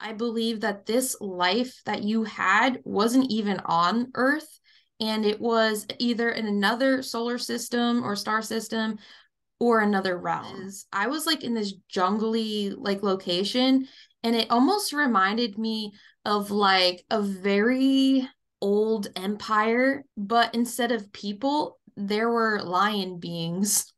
I believe that this life that you had wasn't even on Earth and it was either in another solar system or star system or another realm. I was like in this jungly like location and it almost reminded me of like a very old empire, but instead of people, there were lion beings.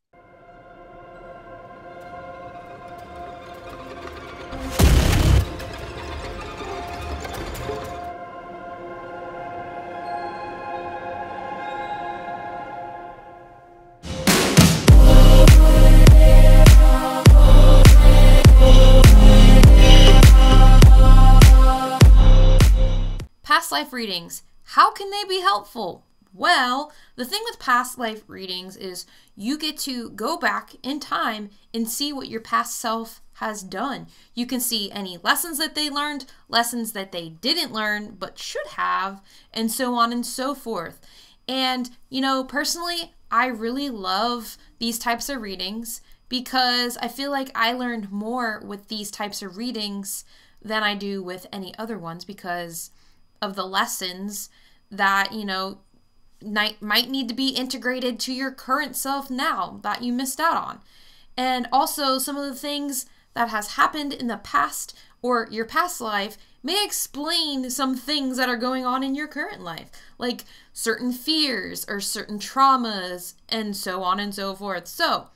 life readings. How can they be helpful? Well, the thing with past life readings is you get to go back in time and see what your past self has done. You can see any lessons that they learned, lessons that they didn't learn but should have, and so on and so forth. And, you know, personally, I really love these types of readings because I feel like I learned more with these types of readings than I do with any other ones because of the lessons that, you know, might, might need to be integrated to your current self now that you missed out on. And also some of the things that has happened in the past or your past life may explain some things that are going on in your current life, like certain fears or certain traumas and so on and so forth. So,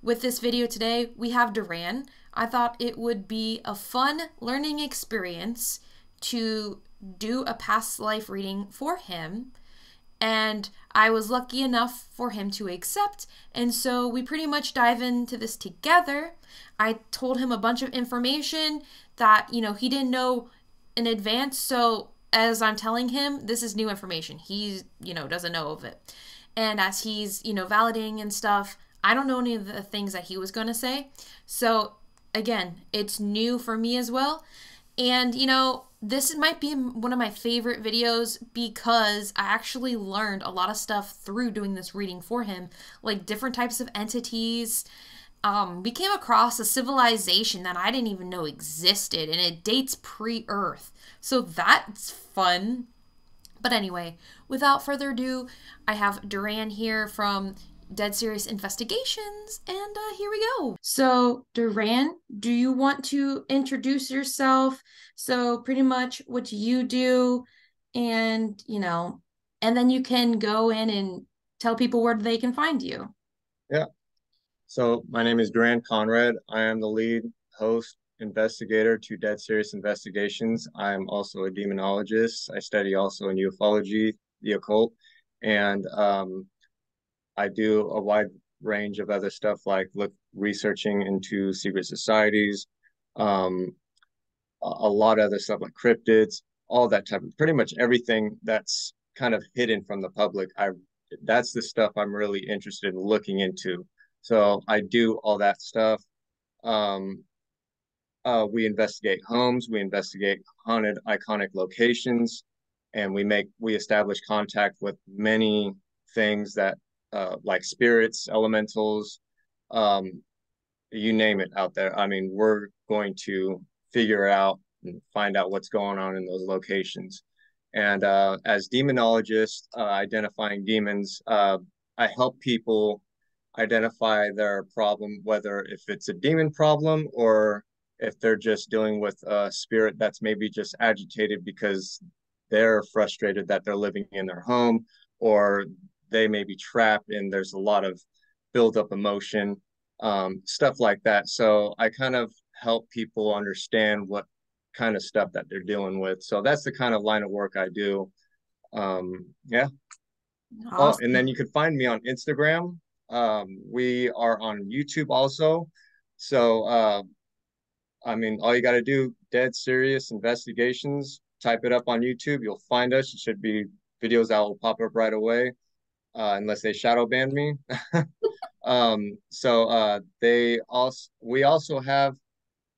with this video today, we have Duran. I thought it would be a fun learning experience to do a past life reading for him. And I was lucky enough for him to accept. And so we pretty much dive into this together. I told him a bunch of information that, you know, he didn't know in advance. So as I'm telling him, this is new information. He, you know, doesn't know of it. And as he's, you know, validating and stuff, I don't know any of the things that he was going to say. So again, it's new for me as well. And, you know, this might be one of my favorite videos because I actually learned a lot of stuff through doing this reading for him, like different types of entities. Um, we came across a civilization that I didn't even know existed, and it dates pre Earth. So that's fun. But anyway, without further ado, I have Duran here from Dead Serious Investigations, and uh, here we go. So, Duran, do you want to introduce yourself? So, pretty much what you do, and you know, and then you can go in and tell people where they can find you. Yeah. So, my name is Duran Conrad. I am the lead host investigator to Dead Serious Investigations. I'm also a demonologist. I study also in ufology, the occult, and um, I do a wide range of other stuff like look researching into secret societies, um, a, lot of other stuff like cryptids, all that type of pretty much everything that's kind of hidden from the public. I that's the stuff I'm really interested in looking into. So I do all that stuff. Um, uh, we investigate homes, we investigate haunted, iconic locations, and we make we establish contact with many things that uh, like spirits, elementals, um, you name it out there. I mean, we're going to figure out and find out what's going on in those locations. And uh, as demonologists, uh, identifying demons, uh, I help people identify their problem, whether if it's a demon problem or if they're just dealing with a spirit that's maybe just agitated because they're frustrated that they're living in their home or they may be trapped and there's a lot of build up emotion um, stuff like that. So i kind of help people understand what kind of stuff that they're dealing with. So that's the kind of line of work i do. Um, yeah. Awesome. oh and then you can find me on instagram. Um, we are on youtube also. So uh, i mean all you got to do dead serious investigations type it up on youtube. You'll find us. It should be videos that will pop up right away uh, unless they shadow ban me. um, so uh, they also we also have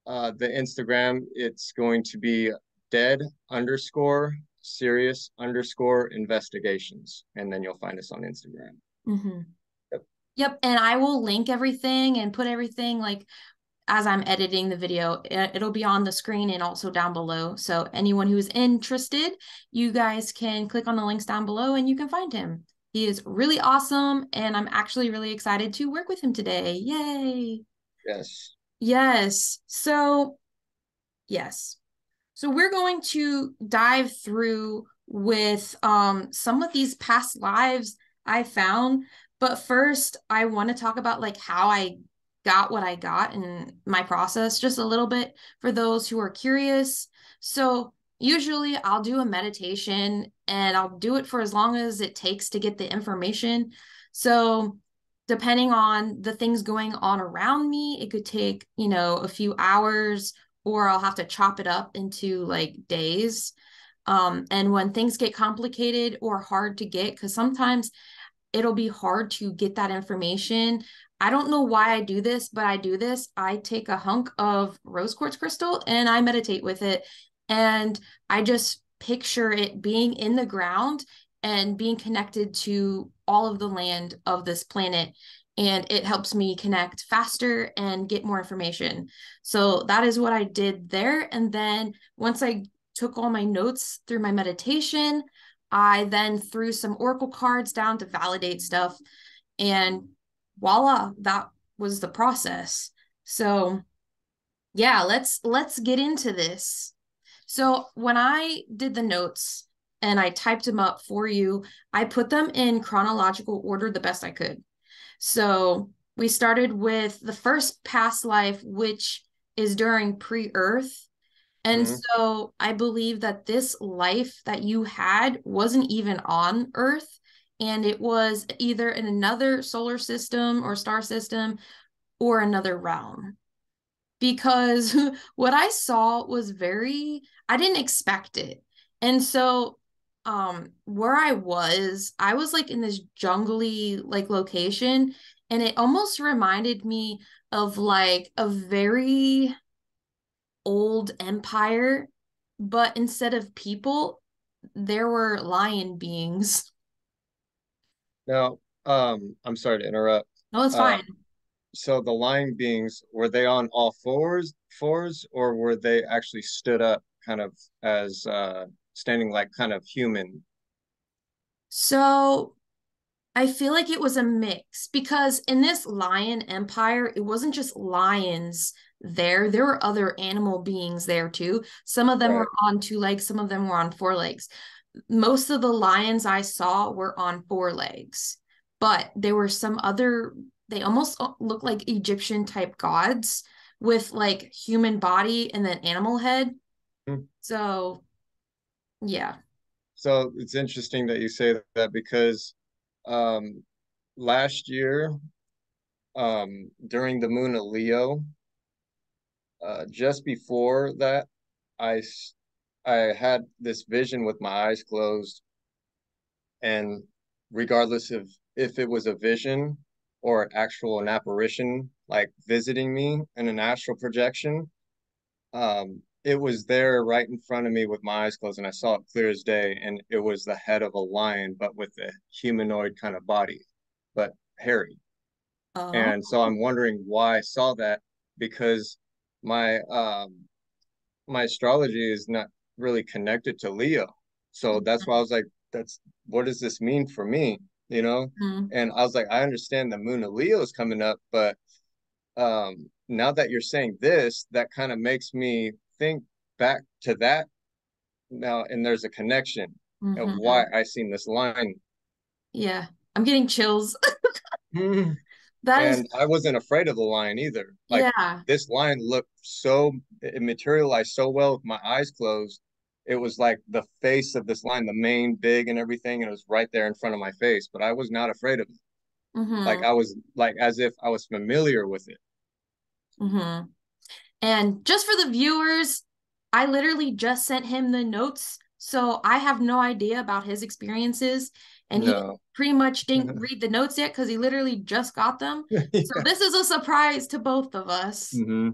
uh, the Instagram. It's going to be dead underscore serious underscore investigations, and then you'll find us on Instagram. Mm-hmm. Yep. Yep. And I will link everything and put everything like as I'm editing the video. It'll be on the screen and also down below. So anyone who is interested, you guys can click on the links down below and you can find him. He is really awesome and I'm actually really excited to work with him today. Yay. Yes. Yes. So, yes. So we're going to dive through with um some of these past lives I found, but first I want to talk about like how I got what I got in my process just a little bit for those who are curious. So, usually I'll do a meditation and I'll do it for as long as it takes to get the information. So, depending on the things going on around me, it could take, you know, a few hours or I'll have to chop it up into like days. Um, and when things get complicated or hard to get, because sometimes it'll be hard to get that information I don't know why I do this, but I do this. I take a hunk of rose quartz crystal and I meditate with it. And I just picture it being in the ground and being connected to all of the land of this planet. And it helps me connect faster and get more information. So that is what I did there. And then once I took all my notes through my meditation, I then threw some oracle cards down to validate stuff. And voila, that was the process. So yeah, let's let's get into this. So when I did the notes and I typed them up for you, I put them in chronological order the best I could. So we started with the first past life, which is during pre Earth. And mm-hmm. so I believe that this life that you had wasn't even on Earth and it was either in another solar system or star system or another realm because what i saw was very i didn't expect it and so um where i was i was like in this jungly like location and it almost reminded me of like a very old empire but instead of people there were lion beings now, um, I'm sorry to interrupt. No, it's fine. Uh, so the lion beings were they on all fours, fours, or were they actually stood up, kind of as uh, standing like kind of human? So I feel like it was a mix because in this lion empire, it wasn't just lions there. There were other animal beings there too. Some of them right. were on two legs, some of them were on four legs most of the lions I saw were on four legs, but there were some other, they almost look like Egyptian type gods with like human body and then animal head. Mm. So, yeah. So it's interesting that you say that because um, last year, um, during the moon of Leo, uh, just before that, I I had this vision with my eyes closed, and regardless of if it was a vision or actual an apparition, like visiting me in an astral projection, um, it was there right in front of me with my eyes closed, and I saw it clear as day. And it was the head of a lion, but with a humanoid kind of body, but hairy. Uh-huh. And so I'm wondering why I saw that because my um my astrology is not really connected to Leo. So that's why I was like, that's what does this mean for me? You know? Mm-hmm. And I was like, I understand the moon of Leo is coming up, but um now that you're saying this, that kind of makes me think back to that now and there's a connection mm-hmm. of why I seen this line. Yeah. I'm getting chills. mm-hmm. That and is... I wasn't afraid of the lion either. Like yeah. this lion looked so it materialized so well with my eyes closed. It was like the face of this line, the mane big and everything, and it was right there in front of my face. But I was not afraid of it. Mm-hmm. Like I was like as if I was familiar with it. Mm-hmm. And just for the viewers, I literally just sent him the notes. So I have no idea about his experiences and no. he pretty much didn't read the notes yet because he literally just got them. yeah. So this is a surprise to both of us. Mm-hmm.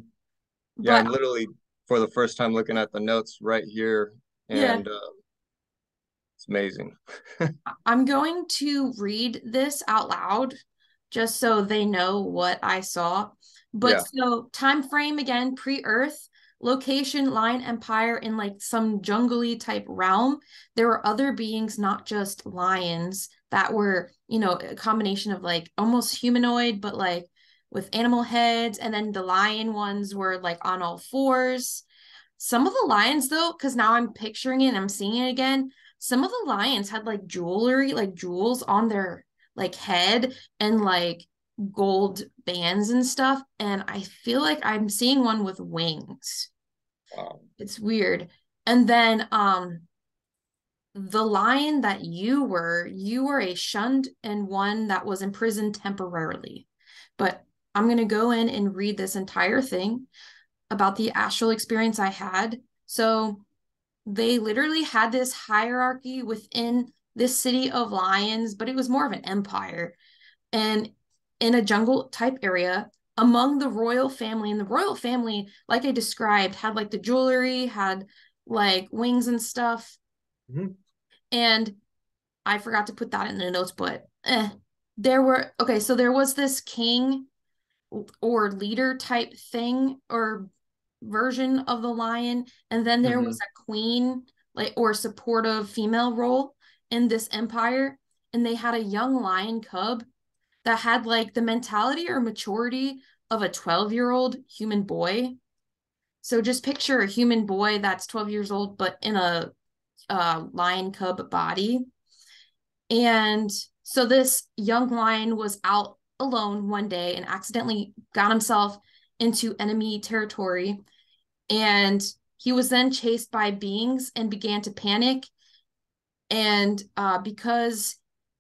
Yeah, but, I'm literally for the first time looking at the notes right here, and yeah. uh, it's amazing. I'm going to read this out loud just so they know what I saw. But Yeah. so time frame again, pre-Earth, location, Lion Empire in like some jungly type realm. There were other beings, not just lions, that were, you know, a combination of like almost humanoid, but like with animal heads. And then the lion ones were like on all fours. Some of the lions, though, because now I'm picturing it and I'm seeing it again, some of the lions had like jewelry, like jewels on their like head and like gold bands and stuff. And I feel like I'm seeing one with wings. Wow. It's weird. And then um the lion that you were, you were a shunned and one that was imprisoned temporarily. But I'm going to go in and read this entire thing about the astral experience I had. So they literally had this hierarchy within this city of lions, but it was more of an empire. And in a jungle type area among the royal family, and the royal family, like I described, had like the jewelry, had like wings and stuff. Mhm. And I forgot to put that in the notes, but eh. there were okay, so there was this king or leader type thing or version of the lion. And then there Mhm. was a queen like or supportive female role in this empire. And they had a young lion cub that had like the mentality or maturity of a 12 year old human boy. So just picture a human boy that's 12 years old but in a uh, lion cub body. And so this young lion was out alone one day and accidentally got himself into enemy territory. And he was then chased by beings and began to panic. And uh, because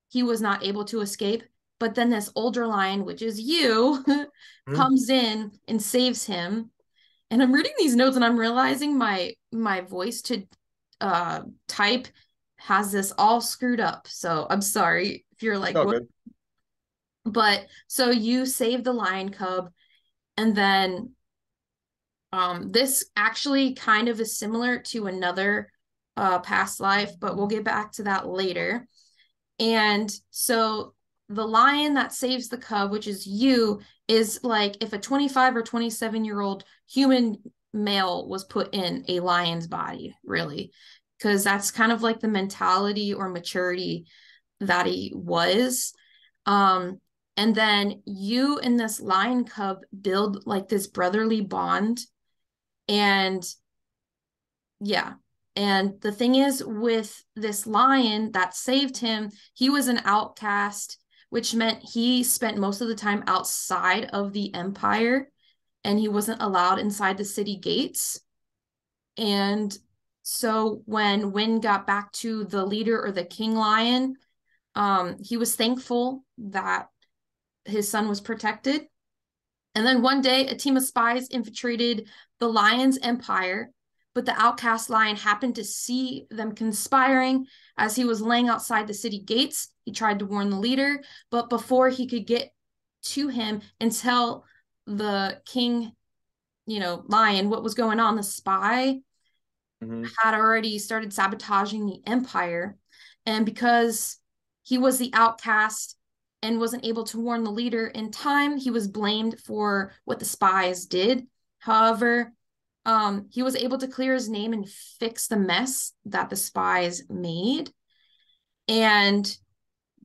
he was not able to escape, but then this older lion, which is you, comes in and saves him. And I'm reading these notes and I'm realizing my my voice to uh type has this all screwed up. So I'm sorry if you're like what. But so you save the lion cub and then um this actually kind of is similar to another uh past life but we'll get back to that later. And so the lion that saves the cub which is you is like if a 25 or 27 year old human male was put in a lion's body really. Because that's kind of like the mentality or maturity that he was. Um and then you and this lion cub build like this brotherly bond. And yeah. And the thing is with this lion that saved him he was an outcast which meant he spent most of the time outside of the empire and he wasn't allowed inside the city gates. And so when Win got back to the leader or the king lion um he was thankful that his son was protected. And then one day, a team of spies infiltrated the lion's empire, but the outcast lion happened to see them conspiring as he was laying outside the city gates. He tried to warn the leader, but before he could get to him and tell the king, you know, lion what was going on, the spy Mhm. had already started sabotaging the empire. And because he was the outcast and wasn't able to warn the leader in time, he was blamed for what the spies did. However, um, he was able to clear his name and fix the mess that the spies made. And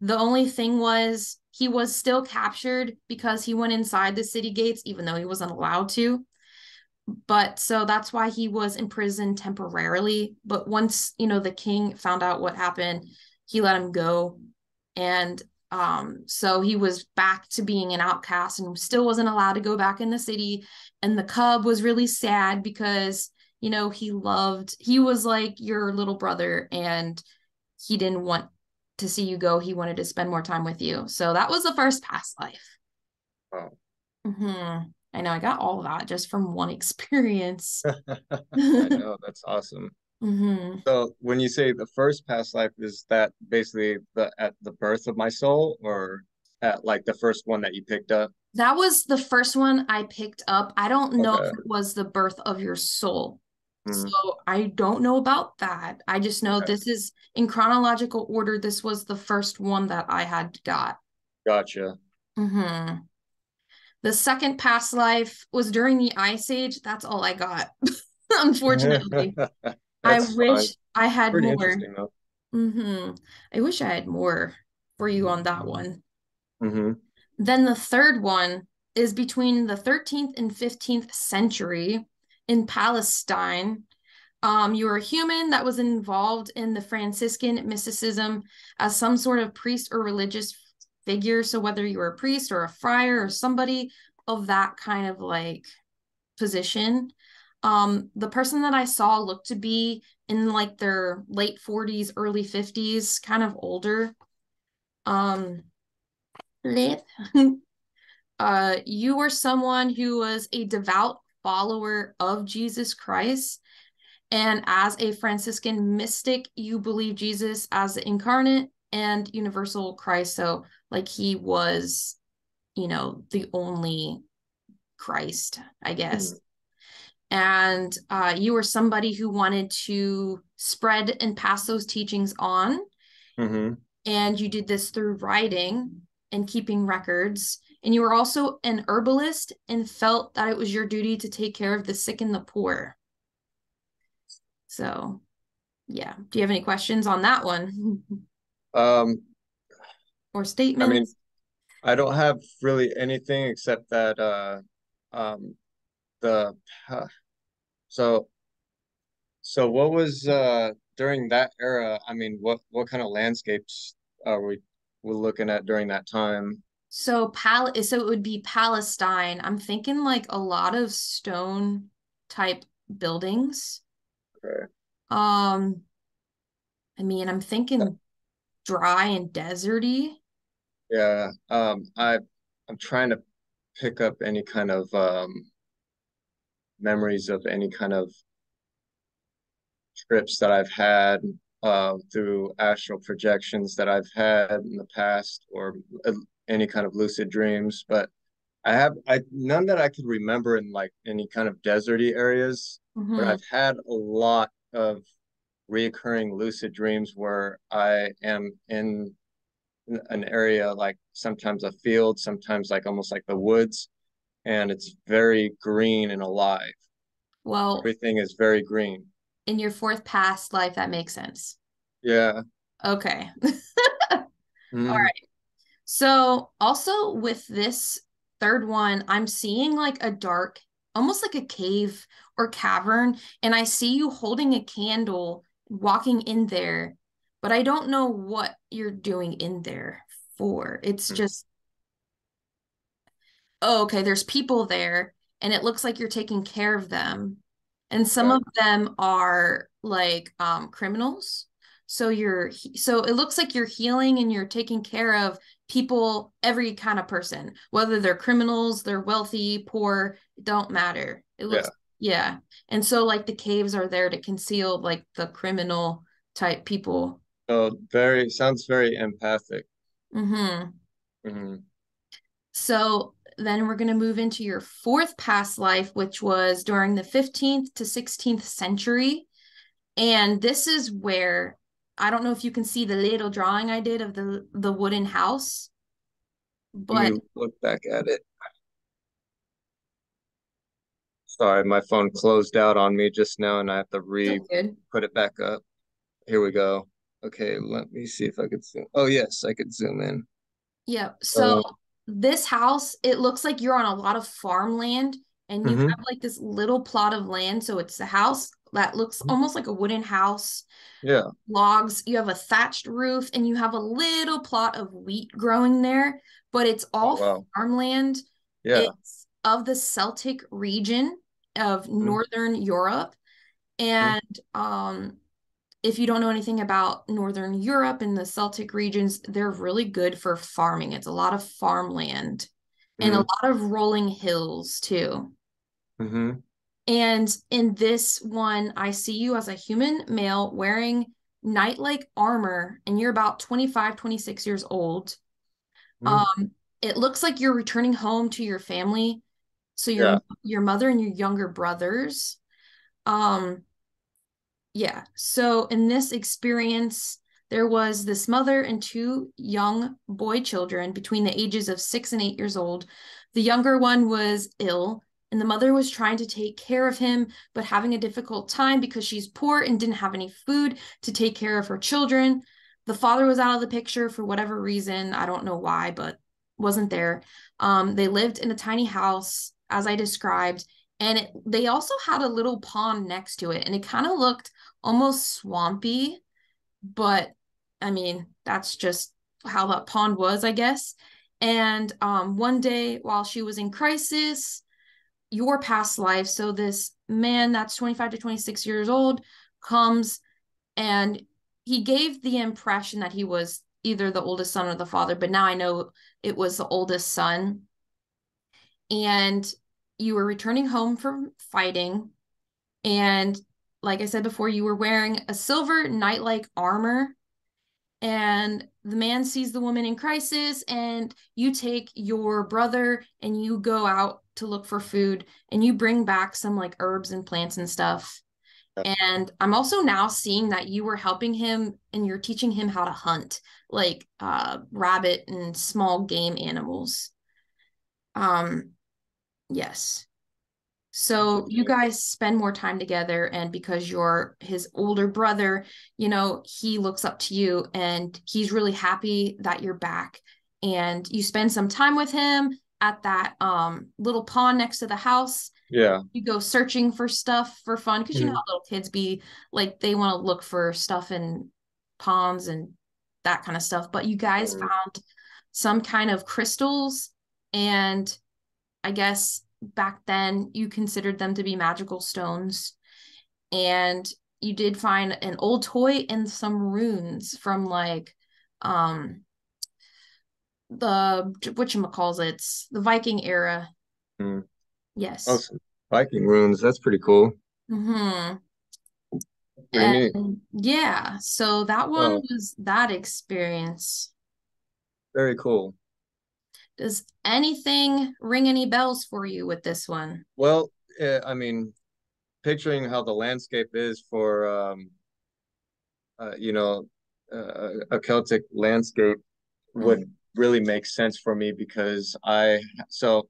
the only thing was he was still captured because he went inside the city gates, even though he wasn't allowed to but so that's why he was imprisoned temporarily but once you know the king found out what happened he let him go and um so he was back to being an outcast and still wasn't allowed to go back in the city and the cub was really sad because you know he loved he was like your little brother and he didn't want to see you go he wanted to spend more time with you so that was the first past life Wow. hmm I know I got all that just from one experience. I know, that's awesome. Hmm So when you say the first past life, is that basically the at the birth of my soul or at like the first one that you picked up? That was the first one I picked up. I don't know Okay. if it was the birth of your soul. Mhm. So I don't know about that. I just know Okay. this is in chronological order. This was the first one that I had got. Gotcha. Mm-hmm. The second past life was during the Ice Age. That's all I got, unfortunately. I wish fine. I had more. Mm-hmm. I wish I had more for you on that one. Mm-hmm. Then the third one is between the 13th and 15th century in Palestine. Um, you were a human that was involved in the Franciscan mysticism as some sort of priest or religious figure. So whether you were a priest or a friar or somebody of that kind of like position. Um, the person that I saw looked to be in like their late 40s, early 50s, kind of older. Um, uh, you were someone who was a devout follower of Jesus Christ. And as a Franciscan mystic, you believe Jesus as the incarnate and universal Christ. So, like, he was, you know, the only Christ, I guess. Mm. And uh, you were somebody who wanted to spread and pass those teachings on. Mm-hmm. And you did this through writing and keeping records. And you were also an herbalist and felt that it was your duty to take care of the sick and the poor. So, yeah. Do you have any questions on that one? Um, or statements? I mean, I don't have really anything except that uh, um, the uh, so so what was uh during that era? I mean, what what kind of landscapes are we we're looking at during that time. So pal so it would be Palestine. I'm thinking like a lot of stone type buildings. Okay. Um I mean, I'm thinking dry and deserty. Yeah. Um I I'm trying to pick up any kind of um memories of any kind of trips that I've had uh, through astral projections that I've had in the past or uh, any kind of lucid dreams. But I have I none that I could remember in like any kind of deserty areas. Mm-hmm. But I've had a lot of reoccurring lucid dreams where I am in an area like sometimes a field, sometimes like almost like the woods, and it's very green and alive. Well, everything is very green in your fourth past life, that makes sense. Yeah. Okay. mm. All right. So also with this third one, I'm seeing like a dark, almost like a cave or cavern, and I see you holding a candle, walking in there, but I don't know what you're doing in there for. It's mm. just oh, okay, there's people there, and it looks like you're taking care of them. And some of them are like um, criminals. So you're so it looks like you're healing and you're taking care of people every kind of person whether they're criminals they're wealthy poor it don't matter. It looks yeah. yeah. And so like the caves are there to conceal like the criminal type people. Oh very sounds very empathic. Mm-hmm. Mm-hmm. So then we're going to move into your fourth past life, which was during the 15th to 16th century. And this is where I don't know if you can see the little drawing I did of the the wooden house. But look back at it. Sorry, my phone closed out on me just now and I have to re put it back up. Here we go. Okay, let me see if I could zoom. Oh yes, I could zoom in. Yeah. Uh, so this house, it looks like you're on a lot of farmland and you mm-hmm. have like this little plot of land. So it's a house that looks mm-hmm. almost like a wooden house. Yeah. Logs. You have a thatched roof and you have a little plot of wheat growing there, but it's all oh, wow. farmland. Yeah. It's of the Celtic region of mm-hmm. Northern Europe. Mm-hmm. And um if you don't know anything about Northern Europe and the Celtic regions, they're really good for farming. It's a lot of farmland mm-hmm. and a mm-hmm. lot of rolling hills too. Mm-hmm. And in this one, I see you as a human male wearing knight like armor, and you're about 25, 26 years old. Mm-hmm. Um, it looks like you're returning home to your family. So your yeah. your mother and your younger brothers. Um, yeah. So in this experience, there was this mother and two young boy children between the ages of six and eight years old. The younger one was ill, and the mother was trying to take care of him, but having a difficult time because she's poor and didn't have any food to take care of her children. The father was out of the picture for whatever reason. I don't know why, but wasn't there. Um, they lived in a tiny house, as I described, and it, they also had a little pond next to it, and it kind of looked almost swampy, but I mean, that's just how that pond was, I guess. And um, one day, while she was in crisis, your past life, so this man that's 25 to 26 years old comes and he gave the impression that he was either the oldest son or the father, but now I know it was the oldest son. And you were returning home from fighting. And like I said before, you were wearing a silver knight like armor. And the man sees the woman in crisis, and you take your brother and you go out to look for food and you bring back some like herbs and plants and stuff. And I'm also now seeing that you were helping him and you're teaching him how to hunt, like uh, rabbit and small game animals. Um, yes. So you guys spend more time together, and because you're his older brother, you know, he looks up to you and he's really happy that you're back. And you spend some time with him at that um little pond next to the house. Yeah. You go searching for stuff for fun because you know Mhm. how little kids be like they want to look for stuff in ponds and that kind of stuff. But you guys Mhm. found some kind of crystals and I guess back then you considered them to be magical stones. And you did find an old toy and some runes from like um the whatchamacalls it's the Viking era. Mm. Yes. Oh, some Viking runes. That's pretty cool. Mm-hmm. Pretty. And yeah, so that one Oh. was that experience. Very cool. Does anything ring any bells for you with this one? Well, eh, I mean, picturing how the landscape is for, um, uh, you know, uh, a Celtic landscape would really make sense for me because I, so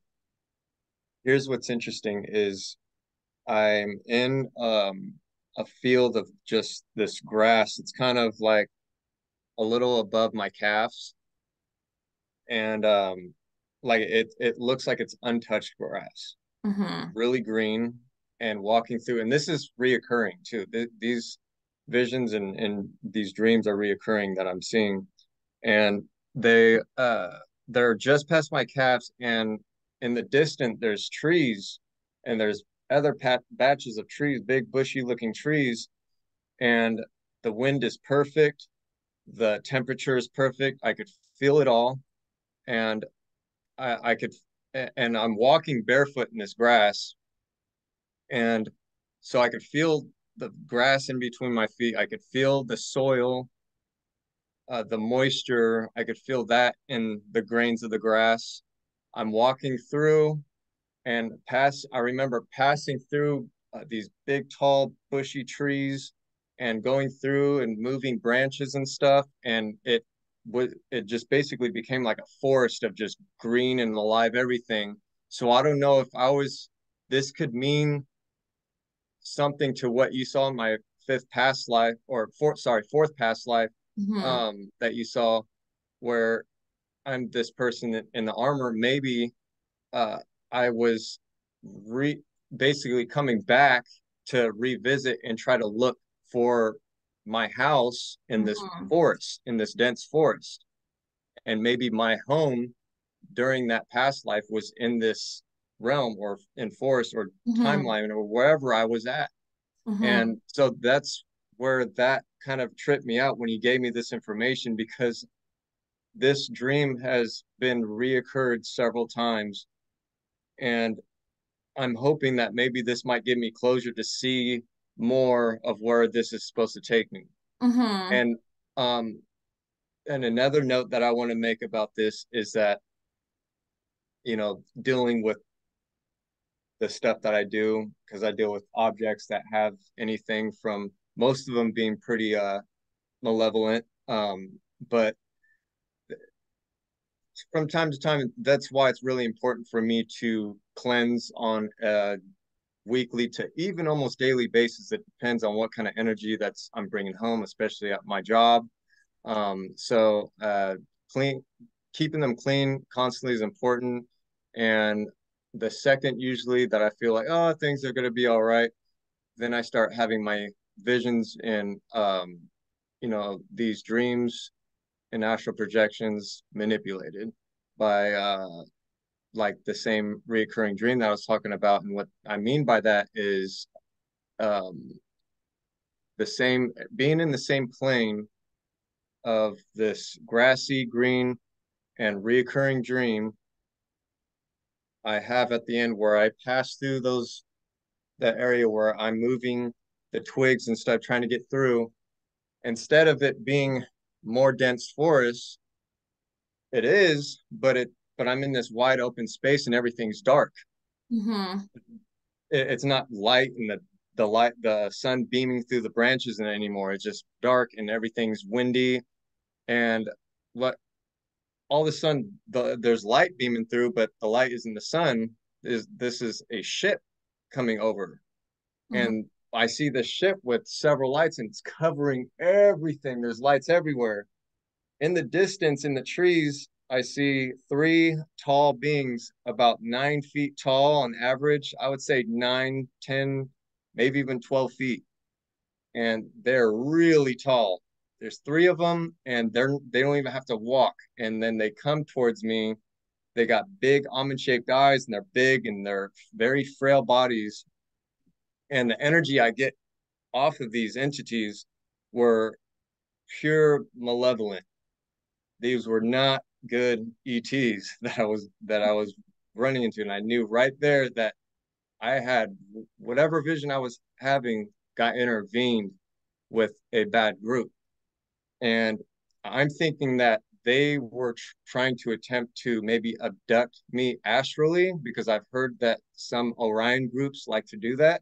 here's what's interesting is I'm in um, a field of just this grass. It's kind of like a little above my calves. And um, like it, it looks like it's untouched grass. Mm-hmm. really green and walking through and this is reoccurring too. Th- these visions and, and these dreams are reoccurring that i'm seeing. And they uh they're just past my calves and in the distance there's trees and there's other pat batches of trees big bushy looking trees and the wind is perfect. The temperature is perfect. I could feel it all and i i could and i'm walking barefoot in this grass and so I could feel the grass in between my feet. I could feel the soil, uh, the moisture. I could feel that in the grains of the grass. I'm walking through and pass. I remember passing through uh, these big, tall, bushy trees and going through and moving branches and stuff. And it was it just basically became like a forest of just green and alive everything. So I don't know if I was. This could mean something to what you saw in my fifth past life or fourth sorry fourth past life Mm-hmm. um that you saw where i'm this person in the armor maybe uh i was re basically coming back to revisit and try to look for my house in this Mhm. forest in this dense forest and maybe my home during that past life was in this realm or in forest or Mhm. timeline or wherever I was at. Mhm. And so that's where that kind of tripped me out when you gave me this information because this dream has been reoccurred several times. And I'm hoping that maybe this might give me closure to see more of where this is supposed to take me. Mhm. And um and another note that I want to make about this is that you know, dealing with the stuff that I do because I deal with objects that have anything from most of them being pretty uh malevolent Um, but from time to time, that's why it's really important for me to cleanse on a weekly to even almost daily basis. It depends on what kind of energy that's I'm bringing home, especially at my job. Um, so uh, clean, keeping them clean constantly is important. And the second usually that I feel like, oh, things are going to be all right, then I start having my visions and, um, you know, these dreams and astral projections manipulated by uh, like the same reoccurring dream that I was talking about. And what I mean by that is um, the same being in the same plane of this grassy green and reoccurring dream I have at the end where I pass through those that area where I'm moving the twigs and stuff trying to get through instead of it being more dense forest it is but it but I'm in this wide open space and everything's dark mm-hmm. it, it's not light and the the light the sun beaming through the branches and anymore it's just dark and everything's windy and what all of a sudden the, there's light beaming through, but the light isn't the sun. Is this is a ship coming over, mm-hmm. and I see the ship with several lights and it's covering everything. There's lights everywhere. In the distance, in the trees, I see three tall beings, about nine feet tall on average. I would say nine, ten, maybe even 12 feet. And they're really tall. There's three of them and they're they don't even have to walk. And then they come towards me. They got big almond shaped eyes and they're big and they're very frail bodies. And the energy i get off of these entities were pure malevolent. These were not good ets that i was that i was running into and i knew right there that i had whatever vision i was having got intervened with a bad group and I'm thinking that they were tr- trying to attempt to maybe abduct me astrally because I've heard that some Orion groups like to do that,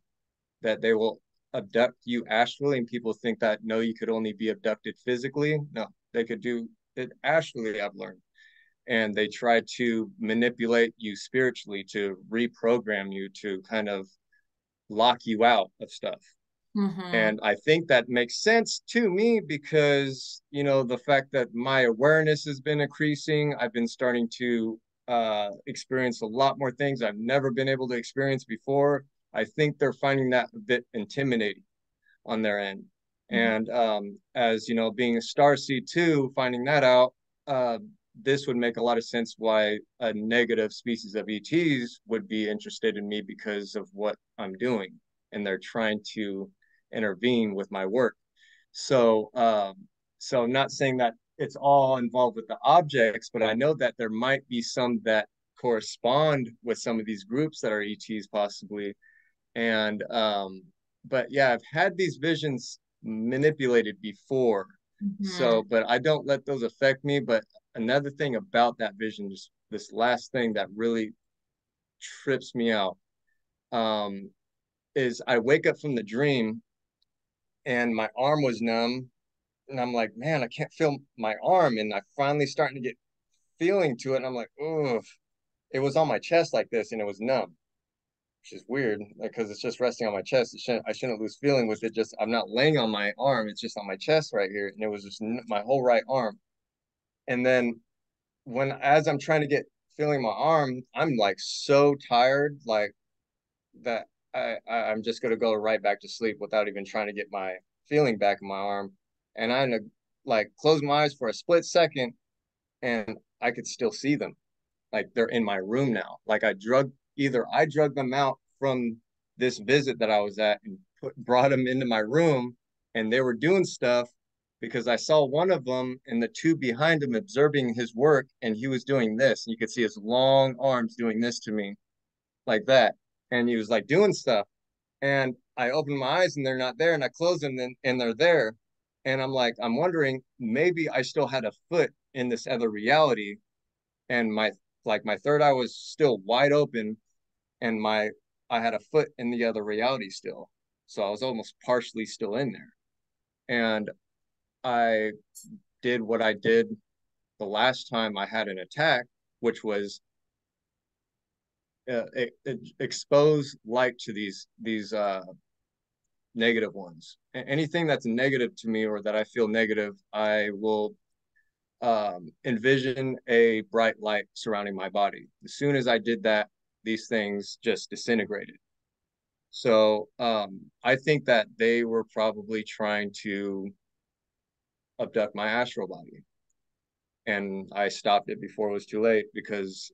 that they will abduct you astrally. And people think that no, you could only be abducted physically. No, they could do it astrally, I've learned. And they try to manipulate you spiritually to reprogram you to kind of lock you out of stuff. Mm-hmm. And I think that makes sense to me because, you know, the fact that my awareness has been increasing, I've been starting to uh, experience a lot more things I've never been able to experience before. I think they're finding that a bit intimidating on their end. Mm-hmm. And um, as you know, being a star seed too, finding that out, uh, this would make a lot of sense why a negative species of ETs would be interested in me because of what I'm doing. And they're trying to intervene with my work. So, um, so I'm not saying that it's all involved with the objects, but I know that there might be some that correspond with some of these groups that are ETs possibly. And, um, but yeah, I've had these visions manipulated before. Mm-hmm. So, but I don't let those affect me. But another thing about that vision, just this last thing that really trips me out, um, is I wake up from the dream and my arm was numb. And I'm like, man, I can't feel my arm. And I finally starting to get feeling to it. And I'm like, oh, it was on my chest like this and it was numb, which is weird because it's just resting on my chest. It shouldn't, I shouldn't lose feeling with it. Just, I'm not laying on my arm. It's just on my chest right here. And it was just my whole right arm. And then when, as I'm trying to get feeling my arm, I'm like so tired, like that I, I am just gonna go right back to sleep without even trying to get my feeling back in my arm. And I like close my eyes for a split second, and I could still see them, like they're in my room now. Like I drug either I drug them out from this visit that I was at and put brought them into my room, and they were doing stuff because I saw one of them and the two behind him observing his work, and he was doing this. And You could see his long arms doing this to me, like that and he was like doing stuff. And I opened my eyes and they're not there, and I close them and, and they're there. And I'm like, I'm wondering maybe I still had a foot in this other reality, and my like my third eye was still wide open, and my I had a foot in the other reality still. So I was almost partially still in there. And I did what I did the last time I had an attack, which was uh, it, expose light to these these uh, negative ones. Anything that's negative to me or that I feel negative, I will um, envision a bright light surrounding my body. As soon as I did that, these things just disintegrated. So um, I think that they were probably trying to abduct my astral body. And I stopped it before it was too late because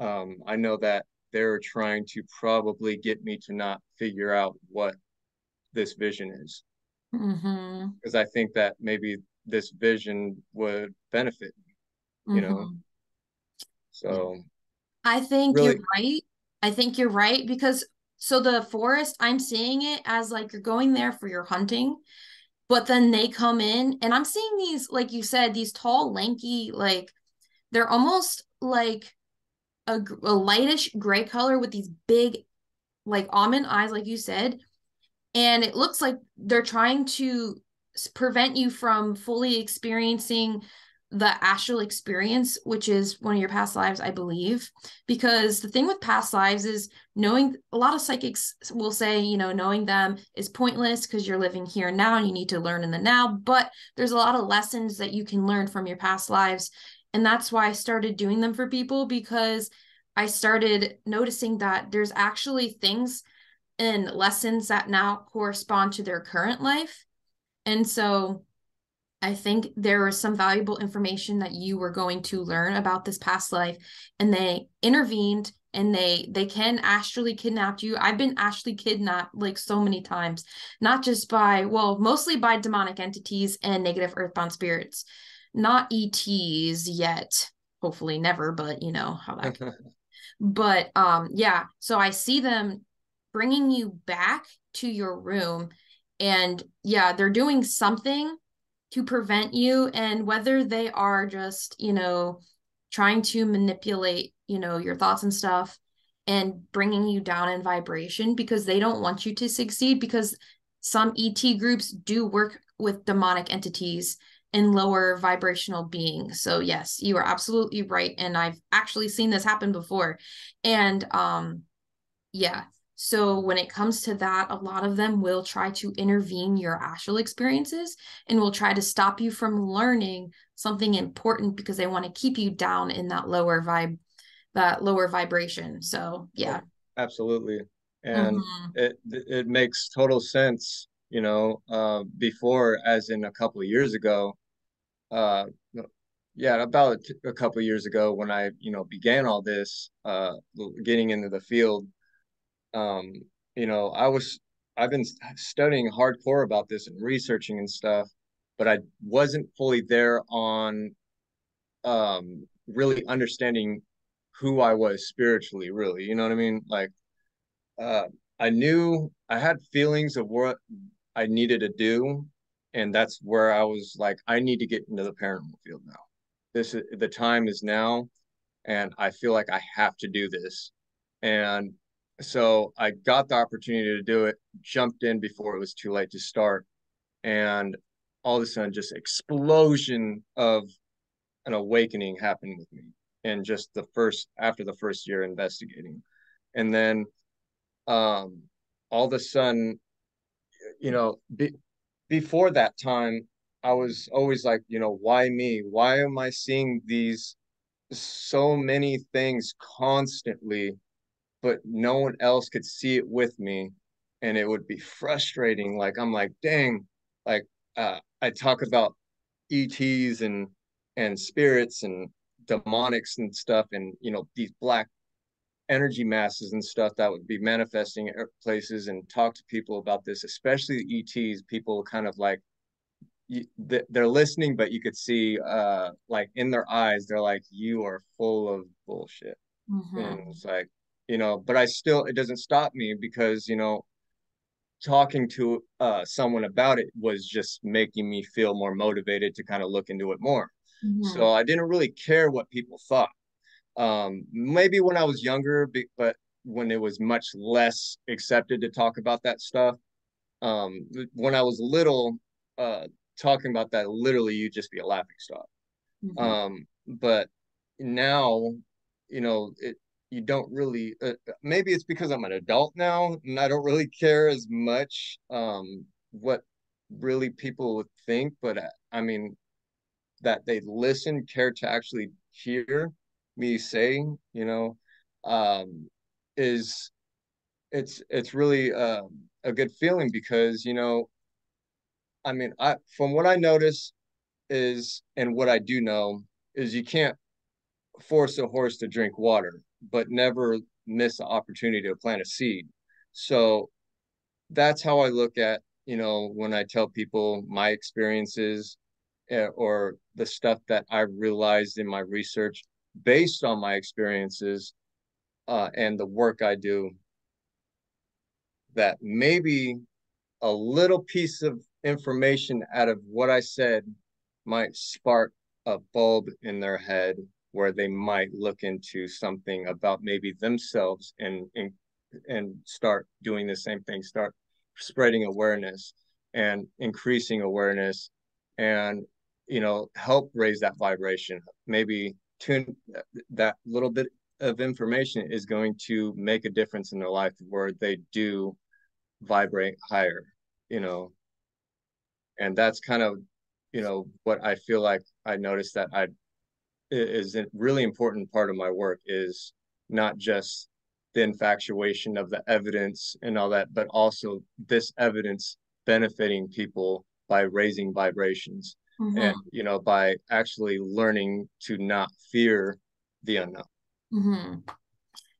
um, I know that they're trying to probably get me to not figure out what this vision is. Because mm-hmm. I think that maybe this vision would benefit me, you mm-hmm. know? So I think really, you're right. I think you're right because so the forest, I'm seeing it as like you're going there for your hunting, but then they come in and I'm seeing these, like you said, these tall, lanky, like they're almost like a, a lightish gray color with these big, like almond eyes, like you said. And it looks like they're trying to prevent you from fully experiencing the astral experience, which is one of your past lives, I believe. Because the thing with past lives is knowing a lot of psychics will say, you know, knowing them is pointless because you're living here now and you need to learn in the now. But there's a lot of lessons that you can learn from your past lives. And that's why I started doing them for people because I started noticing that there's actually things and lessons that now correspond to their current life. And so I think there was some valuable information that you were going to learn about this past life and they intervened and they they can astrally kidnap you. I've been astrally kidnapped like so many times, not just by well, mostly by demonic entities and negative earthbound spirits. Not ETs yet. Hopefully never, but you know how that but um yeah, so I see them bringing you back to your room and yeah, they're doing something to prevent you and whether they are just you know trying to manipulate you know your thoughts and stuff and bringing you down in vibration because they don't want you to succeed because some et groups do work with demonic entities and lower vibrational beings so yes you are absolutely right and i've actually seen this happen before. And um yeah so when it comes to that, a lot of them will try to intervene your astral experiences and will try to stop you from learning something important because they want to keep you down in that lower vibe, that lower vibration. So yeah. Absolutely. And mm-hmm. it it makes total sense, you know, uh, before as in a couple of years ago, uh, yeah, about a couple of years ago when I, you know, began all this, uh, getting into the field, um, you know, I was I've been studying hardcore about this and researching and stuff, but I wasn't fully there on um really understanding who I was spiritually, really. You know what I mean? Like uh I knew I had feelings of what I needed to do, and that's where I was like, I need to get into the paranormal field now. This is the time is now, and I feel like I have to do this. And so I got the opportunity to do it, jumped in before it was too late to start, and all of a sudden, just explosion of an awakening happened with me, and just the first after the first year investigating, and then, um, all of a sudden, you know, be, before that time, I was always like, you know, why me? Why am I seeing these so many things constantly? But no one else could see it with me. And it would be frustrating. Like i'm like dang like uh, i talk about ets and and spirits and demonics and stuff and you know these black energy masses and stuff that would be manifesting at places and talk to people about this especially the ets people kind of like they're listening but you could see uh like in their eyes they're like you are full of bullshit. Mm-hmm. and it's like you know but i still it doesn't stop me because you know talking to uh, someone about it was just making me feel more motivated to kind of look into it more mm-hmm. so i didn't really care what people thought um, maybe when i was younger but when it was much less accepted to talk about that stuff um, when i was little uh, talking about that literally you'd just be a laughing stock mm-hmm. um but now you know it you don't really uh, maybe it's because i'm an adult now and i don't really care as much um what really people would think but uh, i mean that they listen care to actually hear me say you know um is it's it's really uh, a good feeling because you know i mean i from what i notice is and what i do know is you can't force a horse to drink water but never miss the opportunity to plant a seed. So that's how i look at you know when i tell people my experiences uh, or the stuff that i realized in my research based on my experiences uh, and the work i do that maybe a little piece of information out of what I said might spark a bulb in their head where they might look into something about maybe themselves and and, and start doing the same thing start spreading awareness and increasing awareness and you know help raise that vibration maybe tune that little bit of information is going to make a difference in their life where they do vibrate higher, you know. And that's kind of, you know, what I feel like I noticed that I is a really important part of my work is not just the infatuation of the evidence and all that, but also this evidence benefiting people by raising vibrations mm-hmm. and you know by actually learning to not fear the unknown. Mm-hmm.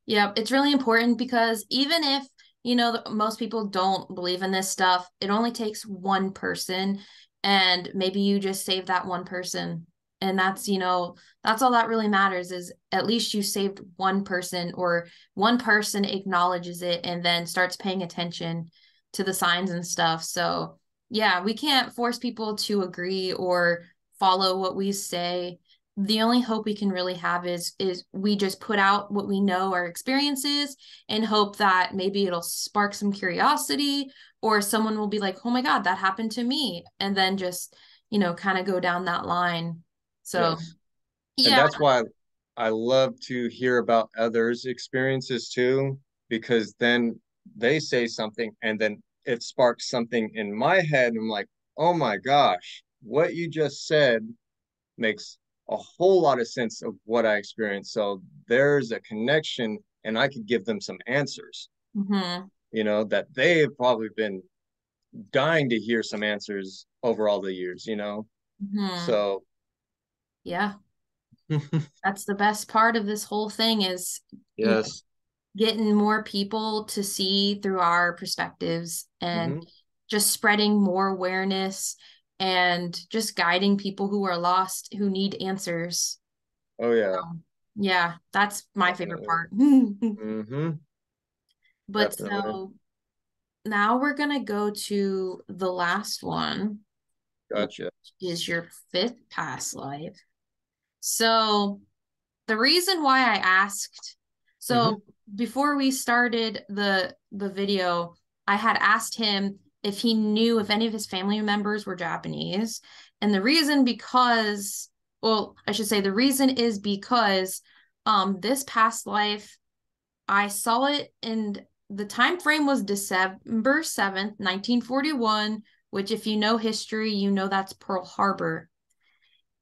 Yeah, it's really important because even if you know, most people don't believe in this stuff. It only takes one person, and maybe you just save that one person. And that's, you know, that's all that really matters is at least you saved one person or one person acknowledges it and then starts paying attention to the signs and stuff. So, yeah, we can't force people to agree or follow what we say the only hope we can really have is is we just put out what we know our experiences and hope that maybe it'll spark some curiosity or someone will be like oh my god that happened to me and then just you know kind of go down that line so yes. yeah and that's why i love to hear about others experiences too because then they say something and then it sparks something in my head and i'm like oh my gosh what you just said makes a whole lot of sense of what I experienced. So there's a connection, and I could give them some answers. Mm-hmm. You know that they have probably been dying to hear some answers over all the years. You know, mm-hmm. so yeah, that's the best part of this whole thing is yes. Getting more people to see through our perspectives and mm-hmm. just spreading more awareness and just guiding people who are lost who need answers. Oh yeah. Um, yeah, that's my favorite part. mm-hmm. But Definitely. so now we're gonna go to the last one. Gotcha. Is your fifth past life. So the reason why I asked so mm-hmm. before we started the the video, I had asked him if he knew if any of his family members were Japanese. And the reason because well, I should say the reason is because um this past life I saw it and the time frame was December 7th, 1941, which if you know history, you know that's Pearl Harbor.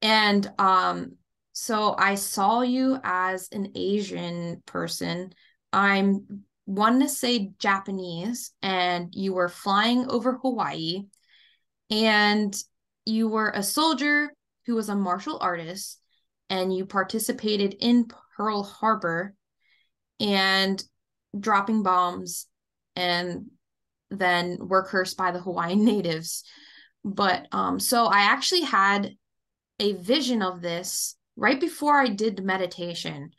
And um so I saw you as an Asian person. I'm wanted to say Japanese and you were flying over Hawaii and you were a soldier who was a martial artist and you participated in Pearl Harbor and dropping bombs and then were cursed by the Hawaiian natives. But um so I actually had a vision of this right before I did the meditation.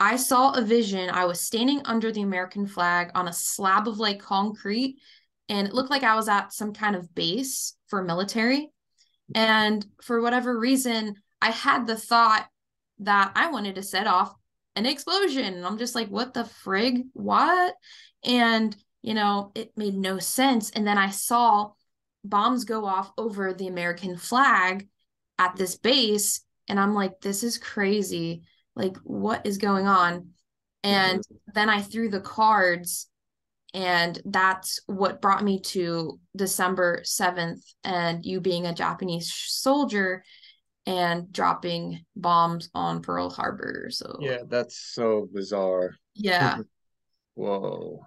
I saw a vision. I was standing under the American flag on a slab of like concrete, and it looked like I was at some kind of base for military. And for whatever reason, I had the thought that I wanted to set off an explosion. And I'm just like, what the frig? What? And, you know, it made no sense. And then I saw bombs go off over the American flag at this base. And I'm like, this is crazy. Like, what is going on? And mm-hmm. then I threw the cards, and that's what brought me to December 7th. And you being a Japanese soldier and dropping bombs on Pearl Harbor. So, yeah, that's so bizarre. Yeah. Whoa.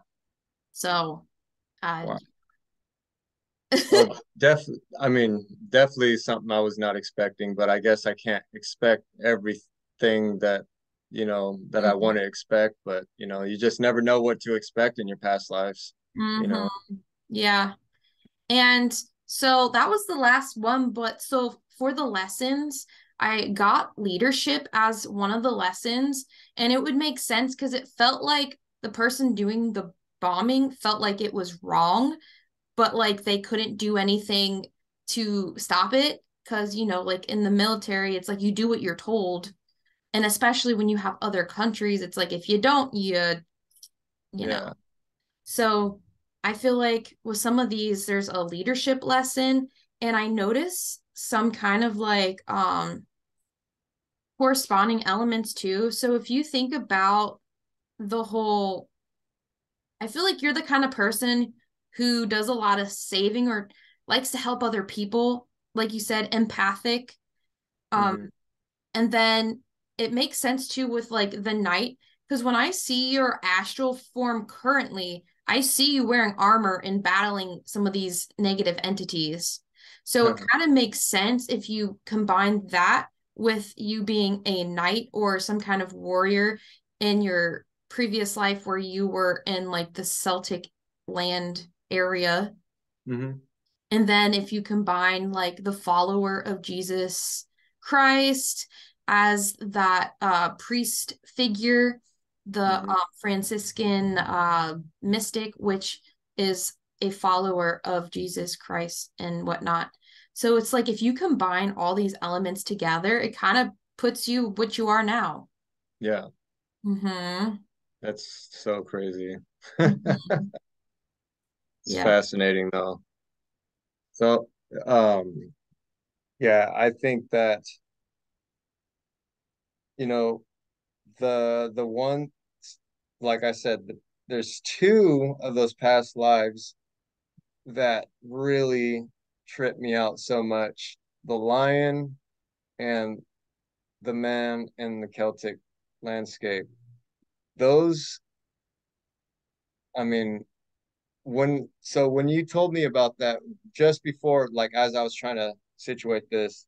So, I. Wow. Well, definitely. I mean, definitely something I was not expecting, but I guess I can't expect everything that you know that mm-hmm. I want to expect. But you know, you just never know what to expect in your past lives. Mm-hmm. You know. Mm-hmm. Yeah, and so that was the last one. But so for the lessons, I got leadership as one of the lessons, and it would make sense because it felt like the person doing the bombing felt like it was wrong, but like they couldn't do anything to stop it because you know like in the military it's like you do what you're told. And especially when you have other countries it's like if you don't you you yeah. know so i feel like with some of these there's a leadership lesson and i notice some kind of like um corresponding elements too. So if you think about the whole I feel like you're the kind of person who does a lot of saving or likes to help other people, like you said, empathic. Um mm-hmm. and then it makes sense too with like the knight because when I see your astral form currently, I see you wearing armor and battling some of these negative entities. So it kind of makes sense if you combine that with you being a knight or some kind of warrior in your previous life where you were in like the Celtic land area. Mm-hmm. And then if you combine like the follower of Jesus Christ as that uh, priest figure, the mm-hmm. uh, Franciscan uh, mystic, which is a follower of Jesus Christ and whatnot. So it's like if you combine all these elements together, it kind of puts you what you are now. Yeah. Mm-hmm. That's so crazy. it's yeah. fascinating though. So, um, yeah, I think that you know the the one like I said, there's two of those past lives that really trip me out so much. The lion and the man in the Celtic landscape those i mean when so when you told me about that just before like as i was trying to situate this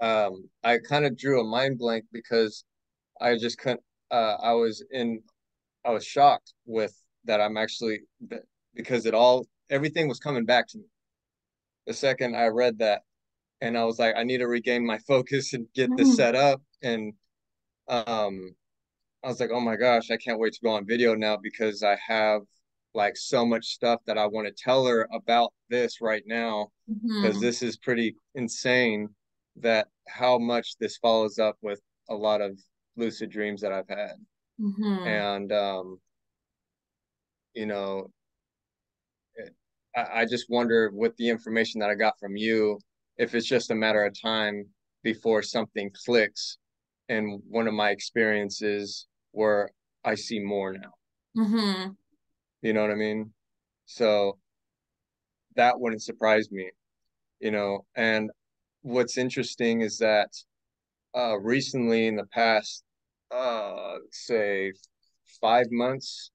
um i kind of drew a mind blank because i just couldn't uh i was in i was shocked with that i'm actually because it all everything was coming back to me the second i read that and i was like i need to regain my focus and get this mm-hmm. set up and um I was like, oh my gosh, I can't wait to go on video now because I have like so much stuff that I want to tell her about this right now because mm-hmm. this is pretty insane that how much this follows up with a lot of lucid dreams that I've had. Mm-hmm. And um you know it, I, I just wonder with the information that I got from you if it's just a matter of time before something clicks and one of my experiences where I see more now. Mm-hmm. You know what I mean? So that wouldn't surprise me, you know. And what's interesting is that uh, recently, in the past, uh, say five months,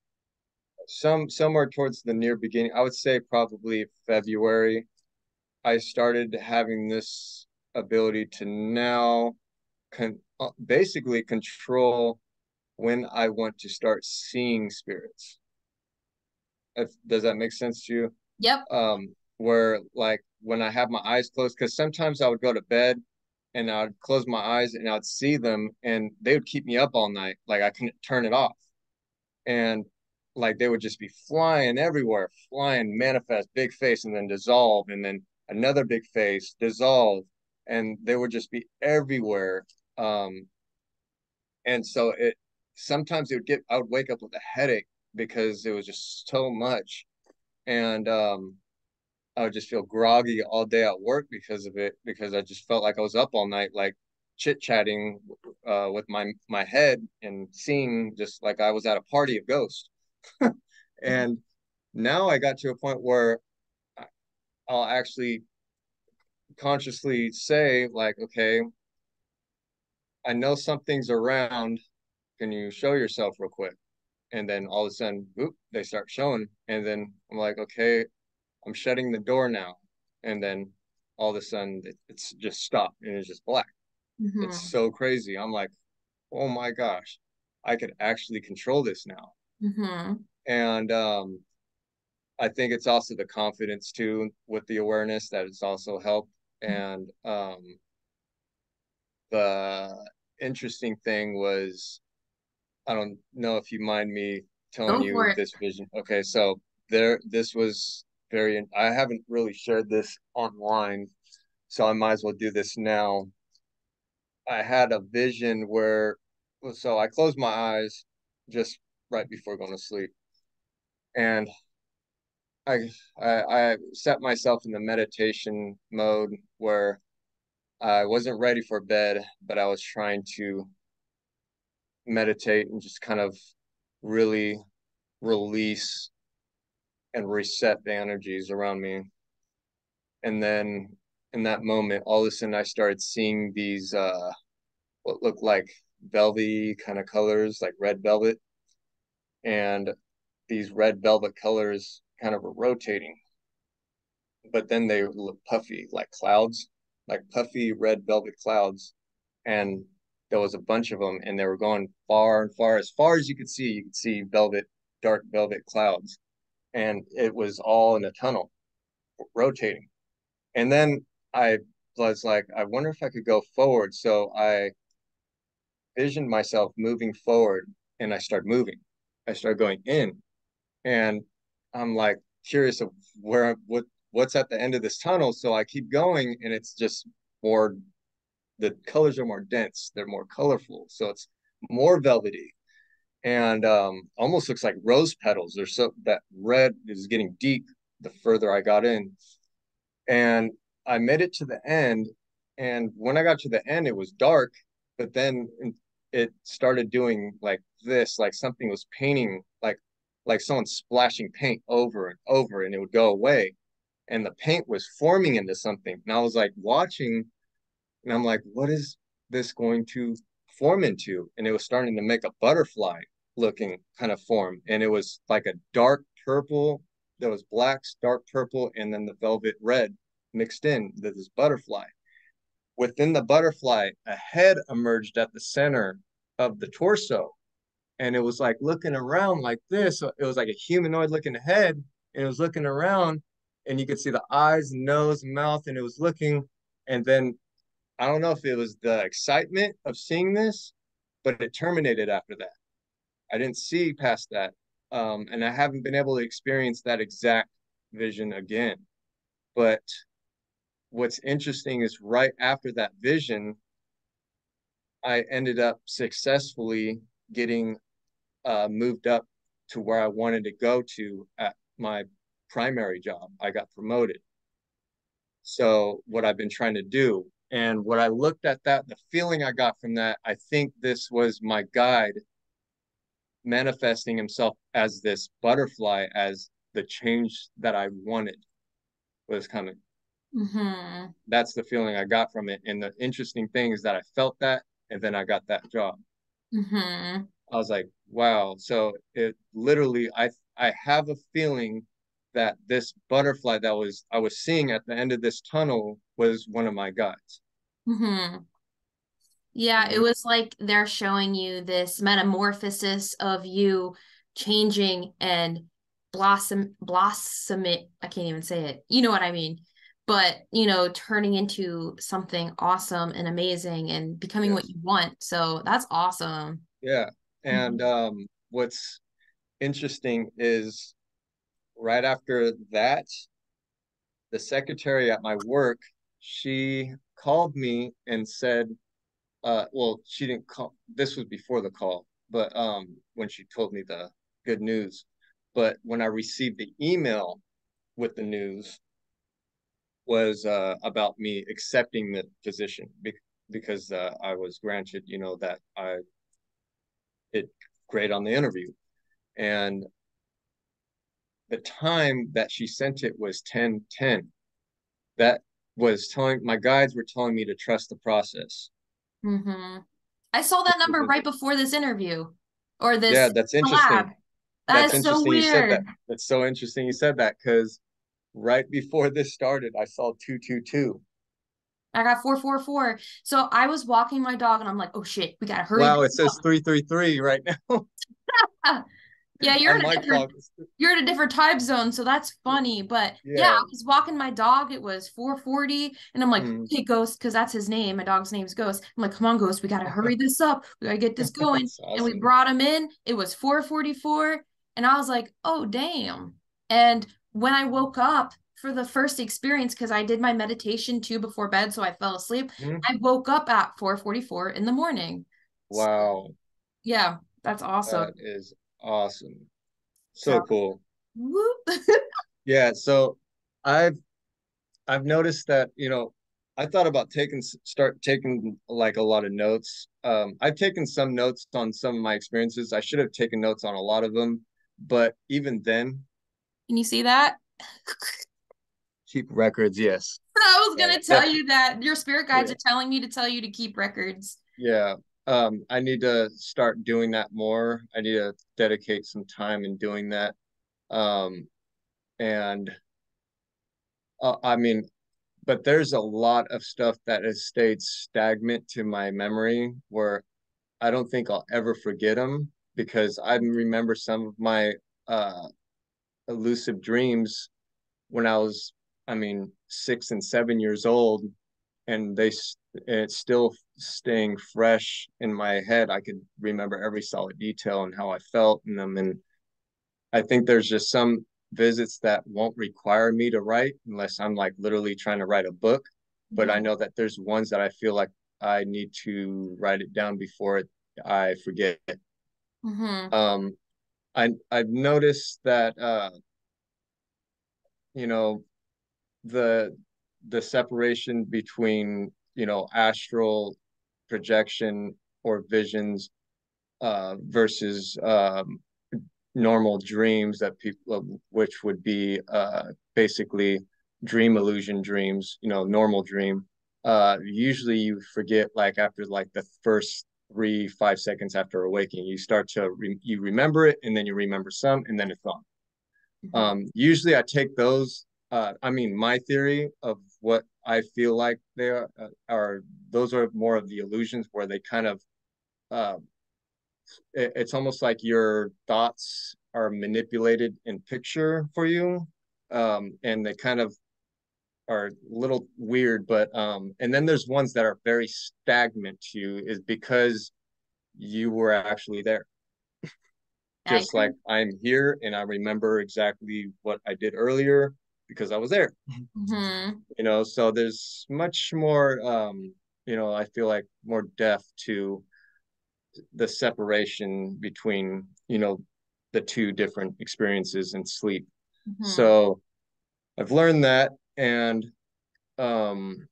some somewhere towards the near beginning, I would say probably February, I started having this ability to now con- uh, basically control when I want to start seeing spirits. If, does that make sense to you? Yep. Um, where like when I have my eyes closed, because sometimes I would go to bed and I'd close my eyes and I'd see them and they would keep me up all night. Like I couldn't turn it off. And like they would just be flying everywhere, flying, manifest, big face, and then dissolve, and then another big face, dissolve, and they would just be everywhere. Um, and so it sometimes it would get I would wake up with a headache because it was just so much. And um I would just feel groggy all day at work because of it, because I just felt like I was up all night, like chit chatting uh, with my my head and seeing just like I was at a party of ghosts. and now I got to a point where I'll actually consciously say like, okay, I know something's around. Can you show yourself real quick? And then all of a sudden, whoop, they start showing. And then I'm like, okay, I'm shutting the door now. And then all of a sudden it's just stopped and it's just black. Mm-hmm. It's so crazy. I'm like, oh my gosh, I could actually control this now. Mm-hmm. And um, I think it's also the confidence too with the awareness that it's also helped. Mm-hmm. And um, the interesting thing was, I don't know if you mind me telling you this vision. Okay, so there, this was very. I haven't really shared this online, so I might as well do this now. I had a vision where, so I closed my eyes just right before going to sleep, and I, I I set myself in the meditation mode where I wasn't ready for bed, but I was trying to meditate and just kind of really release and reset the energies around me. And then in that moment, all of a sudden I started seeing these uh what looked like velvety kind of colors, like red velvet. And these red velvet colors kind of were rotating. But then they look puffy, like clouds, like puffy red velvet clouds. And there was a bunch of them, and they were going far and far. As far as you could see, you could see velvet, dark velvet clouds. And it was all in a tunnel, rotating. And then I was like, I wonder if I could go forward. So I visioned myself moving forward and I start moving. I start going in and I'm like curious of where what what's at the end of this tunnel. So I keep going and it's just more the colors are more dense, they're more colorful. So it's more velvety and um almost looks like rose petals. There's so that red is getting deep the further I got in. And I made it to the end. And when I got to the end, it was dark, but then it started doing like this, like something was painting, like like someone splashing paint over and over, and it would go away. And the paint was forming into something. And I was like watching, and I'm like, what is this going to form into? And it was starting to make a butterfly looking kind of form. And it was like a dark purple, there was blacks, dark purple, and then the velvet red mixed in this butterfly. Within the butterfly, a head emerged at the center of the torso. And it was like looking around like this. It was like a humanoid looking head. And it was looking around, and you could see the eyes, nose, mouth, and it was looking. And then I don't know if it was the excitement of seeing this, but it terminated after that. I didn't see past that. Um, and I haven't been able to experience that exact vision again. But what's interesting is right after that vision, I ended up successfully getting uh, moved up to where I wanted to go to at my primary job. I got promoted. So, what I've been trying to do, and what I looked at that, the feeling I got from that, I think this was my guide manifesting himself as this butterfly, as the change that I wanted was coming. Mm-hmm. That's the feeling I got from it. And the interesting thing is that I felt that, and then I got that job. Mm-hmm. I was like, wow. So it literally, I I have a feeling that this butterfly that was I was seeing at the end of this tunnel was one of my guides. Mm-hmm. Yeah, it was like they're showing you this metamorphosis of you changing and blossom blossom it. I can't even say it. You know what I mean? but you know turning into something awesome and amazing and becoming yes. what you want so that's awesome yeah and mm-hmm. um what's interesting is right after that the secretary at my work she called me and said uh well she didn't call this was before the call but um when she told me the good news but when i received the email with the news was uh, about me accepting the position because uh, I was granted, you know, that I did great on the interview. And the time that she sent it was 10 10. That was telling my guides were telling me to trust the process. Mm-hmm. I saw that number right before this interview or this. Yeah, that's interesting. That that's is so weird. That. That's so interesting you said that because right before this started, I saw 222. I got 444. So I was walking my dog and I'm like, oh shit, we gotta hurry. Wow, it says 333 right now. yeah, you're in, a different, you're in a different time zone, so that's funny. But yeah. yeah I was walking my dog, it was 440, and I'm like, mm. hey, Ghost, because that's his name. My dog's name is Ghost. I'm like, come on, Ghost, we gotta hurry this up. We gotta get this going. awesome. And we brought him in. It was 444. And I was like, oh, damn. And when I woke up for the first experience, because I did my meditation too before bed, so I fell asleep, mm-hmm. I woke up at 444 in the morning. Wow. So, yeah, that's awesome. That is awesome. So, cool. yeah, so I've I've noticed that, you know, I thought about taking start taking like a lot of notes. Um, I've taken some notes on some of my experiences. I should have taken notes on a lot of them but even then, can you see that? keep records, yes. I was gonna tell you that your spirit guides yeah. are telling me to tell you to keep records. Yeah. Um, I need to start doing that more. I need to dedicate some time in doing that. Um, and uh, I mean, but there's a lot of stuff that has stayed stagnant to my memory where I don't think I'll ever forget them because I remember some of my uh, elusive dreams when I was, I mean, six and seven years old, and they it's still staying fresh in my head. I could remember every solid detail and how I felt in them, and I think there's just some visits that won't require me to write unless I'm like literally trying to write a book. But mm-hmm. I know that there's ones that I feel like I need to write it down before I forget. Mm-hmm. Um, I I've noticed that uh, you know the the separation between you know astral projection or visions uh, versus um, normal dreams that people which would be uh, basically dream illusion dreams you know normal dream uh, usually you forget like after like the first three five seconds after awakening you start to re- you remember it and then you remember some and then it's gone mm-hmm. um usually i take those uh i mean my theory of what i feel like they are uh, are those are more of the illusions where they kind of uh it, it's almost like your thoughts are manipulated in picture for you um and they kind of are a little weird, but um, and then there's ones that are very stagnant to you is because you were actually there. Just like I'm here and I remember exactly what I did earlier because I was there. Mm-hmm. You know, so there's much more um, you know, I feel like more depth to the separation between, you know, the two different experiences in sleep. Mm-hmm. So I've learned that and um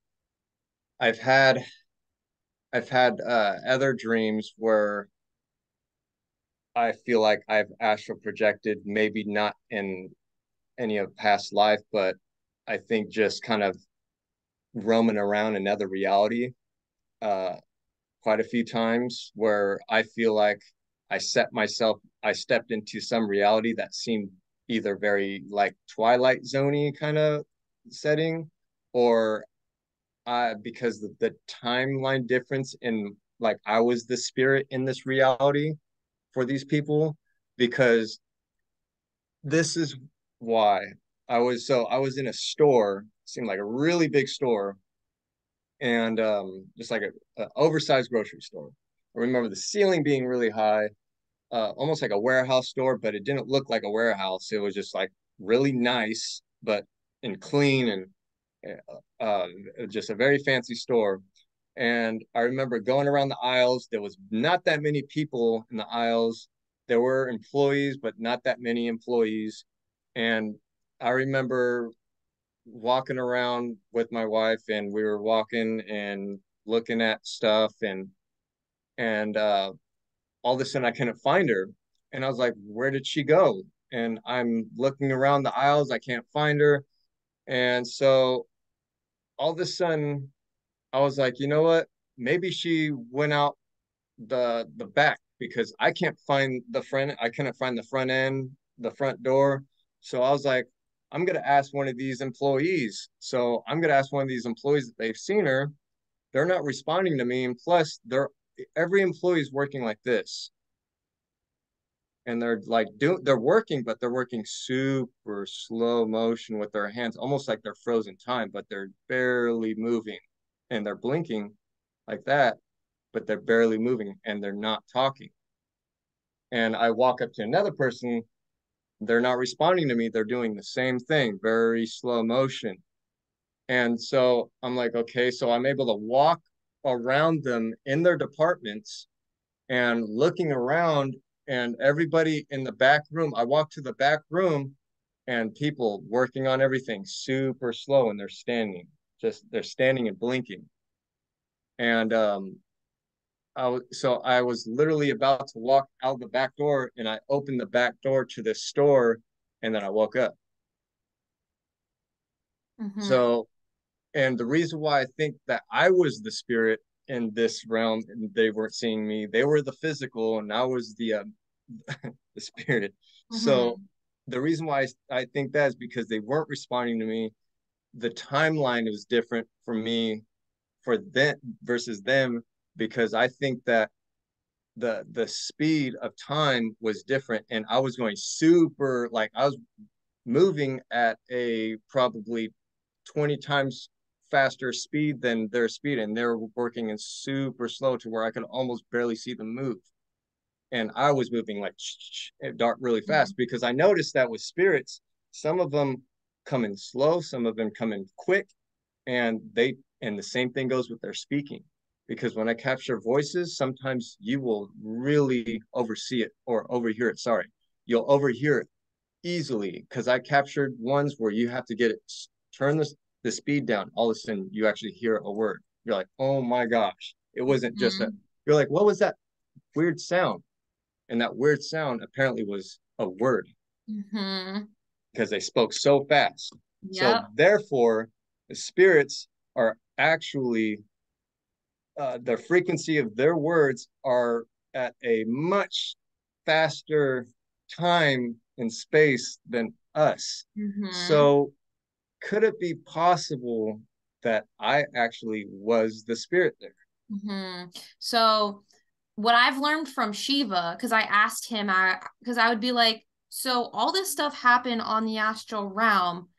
I've had I've had uh other dreams where I feel like I've astral projected, maybe not in any of past life, but I think just kind of roaming around another reality uh quite a few times where I feel like I set myself I stepped into some reality that seemed either very like twilight zoney kind of setting or uh, because the, the timeline difference in like I was the spirit in this reality for these people because this is why I was so I was in a store seemed like a really big store and um just like a, a oversized grocery store. I remember the ceiling being really high, uh, almost like a warehouse store, but it didn't look like a warehouse. It was just like really nice, but and clean and uh, uh, just a very fancy store. And I remember going around the aisles. There was not that many people in the aisles. There were employees, but not that many employees. And I remember walking around with my wife and we were walking and looking at stuff and and uh all of a sudden I couldn't find her. And I was like where did she go? And I'm looking around the aisles I can't find her. And so all of a sudden I was like you know what? Maybe she went out the the back because I can't find the front I couldn't find the front end the front door so I was like I'm going to ask one of these employees. So I'm going to ask one of these employees that they've seen her. They're not responding to me. And plus, they're every employee is working like this. And they're like do they're working, but they're working super slow motion with their hands, almost like they're frozen time, but they're barely moving. And they're blinking like that, but they're barely moving and they're not talking. And I walk up to another person they're not responding to me. They're doing the same thing, very slow motion. And so I'm like, okay, so I'm able to walk around them in their departments and looking around and everybody in the back room. I walk to the back room and people working on everything super slow and they're standing, just they're standing and blinking. And um, I was, so I was literally about to walk out the back door and I opened the back door to the store and then I woke up. Mm-hmm. So, and the reason why I think that I was the spirit in this realm and they weren't seeing me, they were the physical and I was the, um, the spirit. Mm-hmm. So the reason why I, I think that is because they weren't responding to me. The timeline was different for me for them versus them because I think that the the speed of time was different and I was going super like I was moving at a probably 20 times faster speed than their speed and they're working in super slow to where I could almost barely see them move and I was moving like dark really mm-hmm. fast mm-hmm. because I noticed that with spirits some of them come in slow some of them come in quick and they and the same thing goes with their speaking because when I capture voices, sometimes you will really oversee it or overhear it. Sorry, you'll overhear it easily because I captured ones where you have to get it, turn the, the speed down. All of a sudden, you actually hear a word. You're like, oh my gosh, it wasn't mm-hmm. just a, you're like, what was that weird sound? And that weird sound apparently was a word mm-hmm. because they spoke so fast. Yep. So, therefore, the spirits are actually uh, the frequency of their words are at a much faster time and space than us. Mm-hmm. So, could it be possible that I actually was the spirit there? Mm-hmm. So, what I've learned from Shiva, because I asked him, I because I would be like, so all this stuff happened on the astral realm,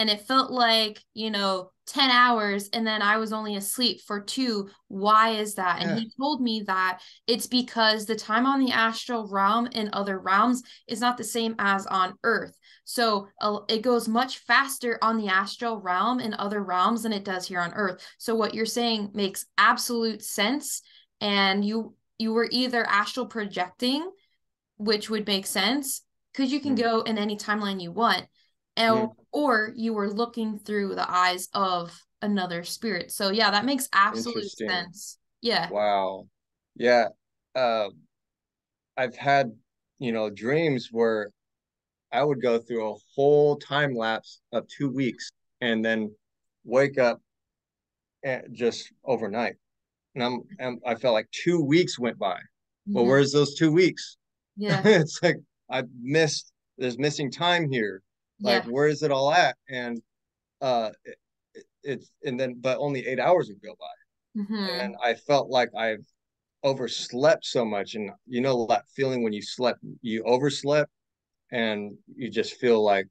and it felt like you know 10 hours and then I was only asleep for two. Why is that? And yeah. he told me that it's because the time on the astral realm in other realms is not the same as on earth. So uh, it goes much faster on the astral realm in other realms than it does here on earth. So what you're saying makes absolute sense and you you were either astral projecting which would make sense because you can mm. go in any timeline you want and, yeah. or you were looking through the eyes of another spirit. So yeah, that makes absolute sense. Yeah. Wow. Yeah. Uh, I've had, you know, dreams where I would go through a whole time lapse of two weeks and then wake up just overnight. And I'm, I'm I felt like two weeks went by. Mm-hmm. Well, where's those two weeks? Yeah. it's like I missed there's missing time here like yeah. where is it all at? And uh it, it's and then but only eight hours would go by. Mm-hmm. and i felt like i've overslept so much. And you know that feeling when you slept you overslept and you just feel like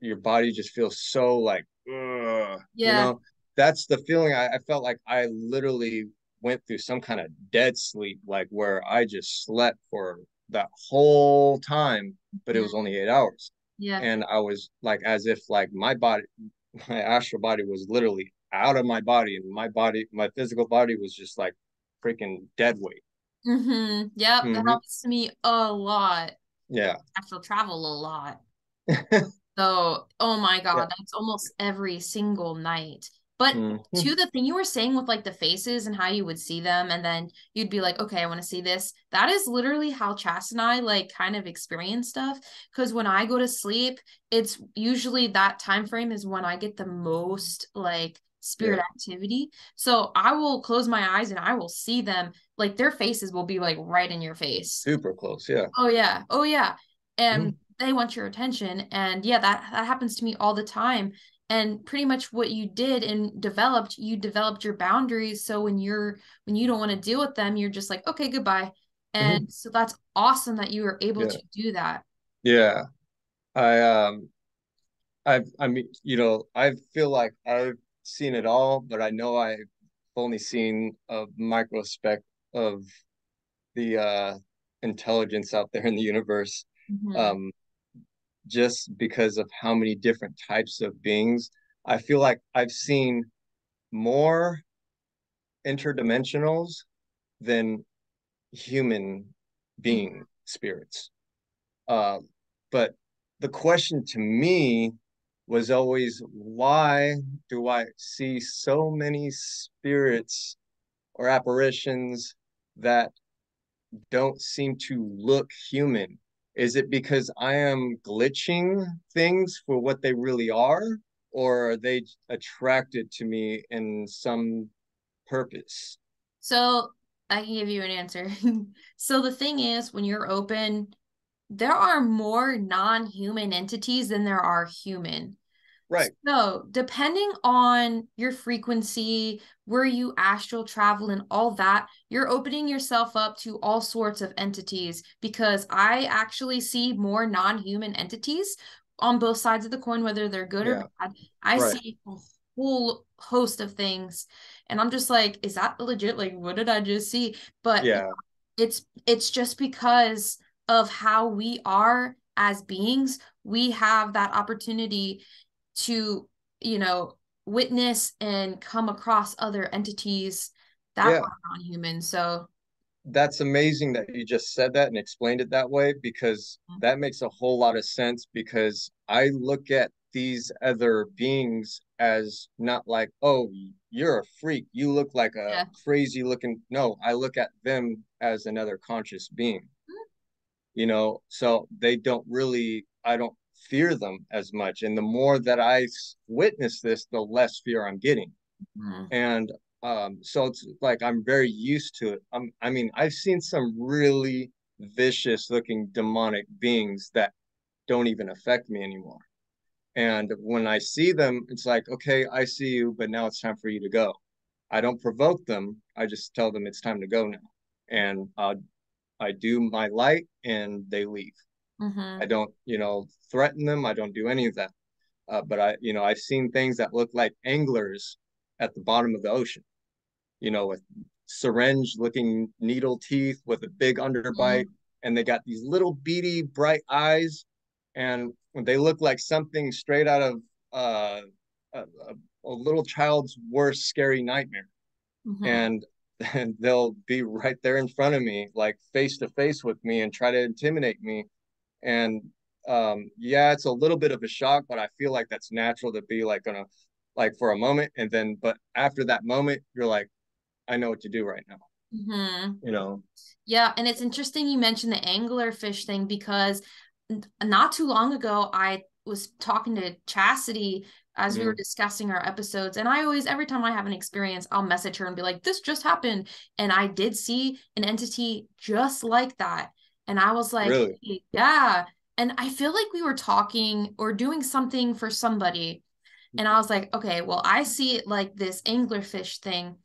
your body just feels so like yeah you know? That's the feeling I, I felt like i literally went through some kind of dead sleep like where i just slept for that whole time but it was only eight hours yeah. And I was like, as if like my body, my astral body was literally out of my body, and my body, my physical body was just like freaking dead weight. Mm-hmm. Yep. Mm-hmm. That helps me a lot. Yeah. Astral travel a lot. So, oh my God, Yeah. that's almost every single night. But Mhm. to the thing you were saying with like the faces and how you would see them, and then you'd be like, okay, I want to see this. That is literally how Chas and I like kind of experience stuff. Because when I go to sleep, it's usually that time frame is when I get the most like spirit Yeah. activity. So I will close my eyes and I will see them. Like their faces will be like right in your face. Super close. Yeah. Oh yeah. Oh yeah. And Mhm. they want your attention. And yeah, that that happens to me all the time. And pretty much what you did and developed, you developed your boundaries. So when you're when you don't want to deal with them, you're just like, okay, goodbye. And so that's awesome that you were able Yeah. to do that. Yeah. I um I've I mean, you know, I feel like I've seen it all, but I know I've only seen a microspec of the uh intelligence out there in the universe. Mhm. Um just because of how many different types of beings. I feel like I've seen more interdimensionals than human being spirits. Uh, but the question to me was always why do I see so many spirits or apparitions that don't seem to look human? Is it because I am glitching things for what they really are, or are they attracted to me in some purpose? So I can give you an answer. so the thing is, when you're open, there are more non-human entities than there are human. Right. So, depending on your frequency, where you astral travel, and all that, you're opening yourself up to all sorts of entities because I actually see more non human entities on both sides of the coin, whether they're good Yeah. or bad. I Right. see a whole host of things. And I'm just like, is that legit? Like, what did I just see? But Yeah. it's it's just because of how we are as beings we have that opportunity to you know witness and come across other entities that Yeah. are non-human so That's amazing that you just said that and explained it that way because Mhm. that makes a whole lot of sense because I look at these other beings as not like, oh, you're a freak. You look like a Yeah. crazy looking. No, I look at them as another conscious being, you know, so they don't really, I don't fear them as much. And the more that I witness this, the less fear I'm getting. Mhm. And um, so it's like I'm very used to it. I'm, I mean, I've seen some really vicious looking demonic beings that don't even affect me anymore. And when I see them, it's like, okay, I see you, but now it's time for you to go. I don't provoke them. I just tell them it's time to go now. And uh, I do my light and they leave. Mhm. I don't, you know, threaten them. I don't do any of that. Uh, but I, you know, I've seen things that look like anglers at the bottom of the ocean, you know, with syringe looking needle teeth with a big underbite. And they got these little beady bright eyes. And they look like something straight out of uh, a, a, a little child's worst scary nightmare. Mhm. And and they'll be right there in front of me, like face to face with me, and try to intimidate me. And um, yeah, it's a little bit of a shock, but I feel like that's natural to be like gonna like for a moment, and then but after that moment, you're like, I know what to do right now. Mhm. You know? Yeah, and it's interesting you mentioned the anglerfish thing because not too long ago I was talking to Chastity as we were Mhm. discussing our episodes, and I always every time I have an experience, I'll message her and be like, "This just happened," and I did see an entity just like that, and I was like, Really? "Hey, "Yeah," and I feel like we were talking or doing something for somebody, and I was like, "Okay, well, I see it like this anglerfish thing."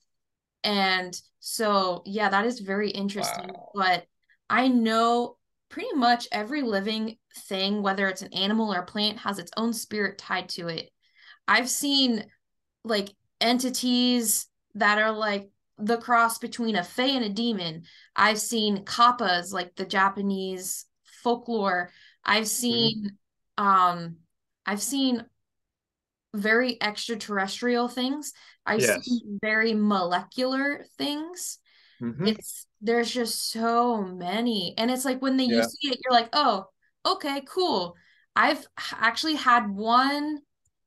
And so, yeah, that is very interesting. Wow. But I know pretty much every living thing, whether it's an animal or a plant, has its own spirit tied to it. I've seen like entities that are like the cross between a fae and a demon. I've seen kappas, like the Japanese folklore. I've seen um I've seen very extraterrestrial things. I've Yes. seen very molecular things. Mhm. It's there's just so many. And it's like when they you see it, you're like, oh, okay, cool. I've actually had one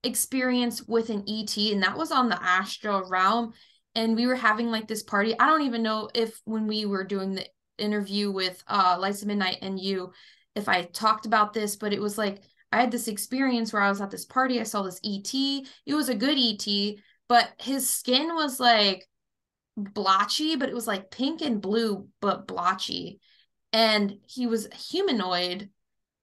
experience with an ET, and that was on the astral realm. And we were having like this party. I don't even know if when we were doing the interview with uh Lights at Midnight and you, if I talked about this, but it was like I had this experience where I was at this party. I saw this ET. It was a good ET, but his skin was like blotchy, but it was like pink and blue, but blotchy. And he was humanoid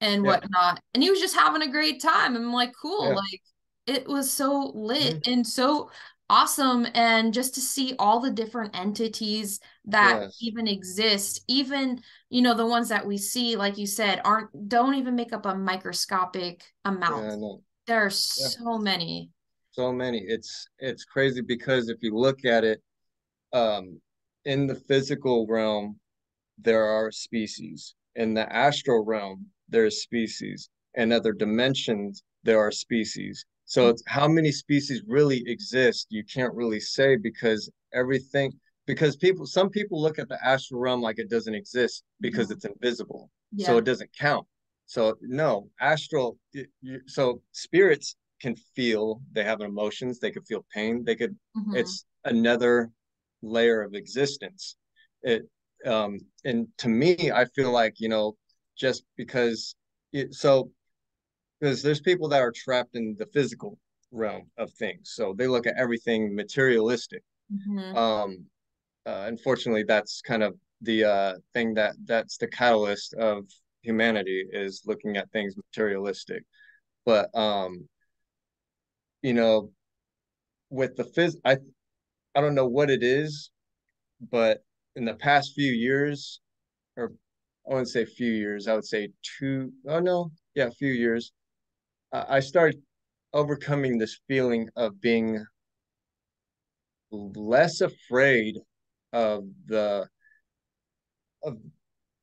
and yeah. whatnot. And he was just having a great time. I'm like, cool. Yeah. Like it was so lit mm-hmm. and so awesome. And just to see all the different entities that yes. even exist, even, you know, the ones that we see, like you said, aren't don't even make up a microscopic amount. Yeah, no. There are so many. So many. It's it's crazy because if you look at it, um, in the physical realm, there are species. In the astral realm, there are species. In other dimensions, there are species. So it's how many species really exist, you can't really say because everything because people some people look at the astral realm like it doesn't exist because it's invisible. Yeah. So it doesn't count. So no, astral you, so spirits can feel, they have emotions, they could feel pain, they could mm-hmm. it's another layer of existence. It um and to me I feel like, you know, just because it, so because there's people that are trapped in the physical realm of things so they look at everything materialistic mm-hmm. um uh, unfortunately that's kind of the uh thing that that's the catalyst of humanity is looking at things materialistic but um you know with the phys i i don't know what it is but in the past few years or I wouldn't say few years. I would say two. Oh no, yeah, a few years. I started overcoming this feeling of being less afraid of the of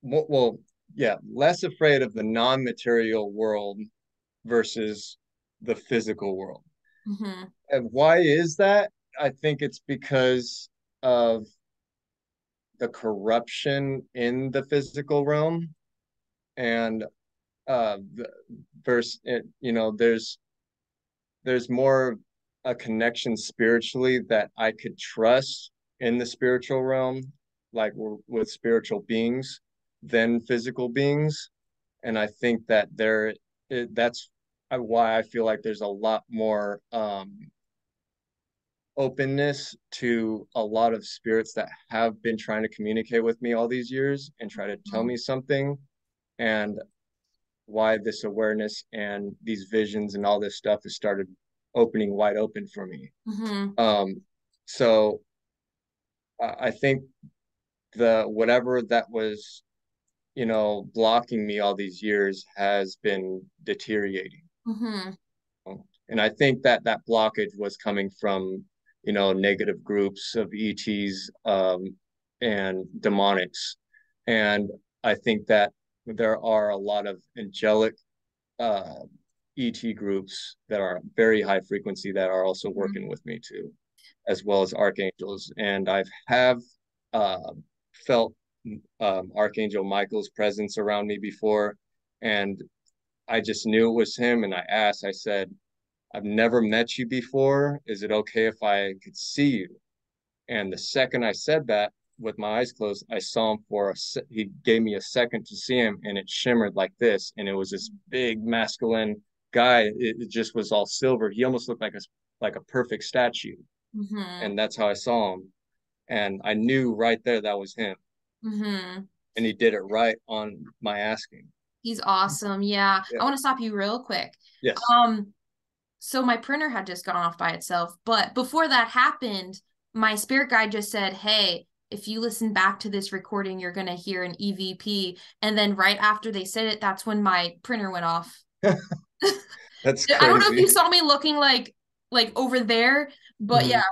well, yeah, less afraid of the non-material world versus the physical world. Mm-hmm. And why is that? I think it's because of the corruption in the physical realm and uh verse you know there's there's more a connection spiritually that i could trust in the spiritual realm like with spiritual beings than physical beings and i think that there it, that's why i feel like there's a lot more um openness to a lot of spirits that have been trying to communicate with me all these years and try to tell mm-hmm. me something and why this awareness and these visions and all this stuff has started opening wide open for me mm-hmm. um so i think the whatever that was you know blocking me all these years has been deteriorating mm-hmm. and i think that that blockage was coming from you know, negative groups of ETs um, and demonics. And I think that there are a lot of angelic uh, ET groups that are very high frequency that are also mm-hmm. working mm-hmm. with me too, as well as archangels. And I've have uh, felt um, Archangel Michael's presence around me before, and I just knew it was him. And I asked, I said, I've never met you before. Is it okay if I could see you? And the second I said that with my eyes closed, I saw him for a, se- he gave me a second to see him and it shimmered like this. And it was this big masculine guy. It, it just was all silver. He almost looked like a, like a perfect statue. Mm-hmm. And that's how I saw him. And I knew right there that was him. Mm-hmm. And he did it right on my asking. He's awesome. Yeah. yeah. I want to stop you real quick. Yes. Um, so my printer had just gone off by itself. But before that happened, my spirit guide just said, Hey, if you listen back to this recording, you're going to hear an EVP. And then right after they said it, that's when my printer went off. that's crazy. I don't know if you saw me looking like like over there, but mm-hmm. yeah,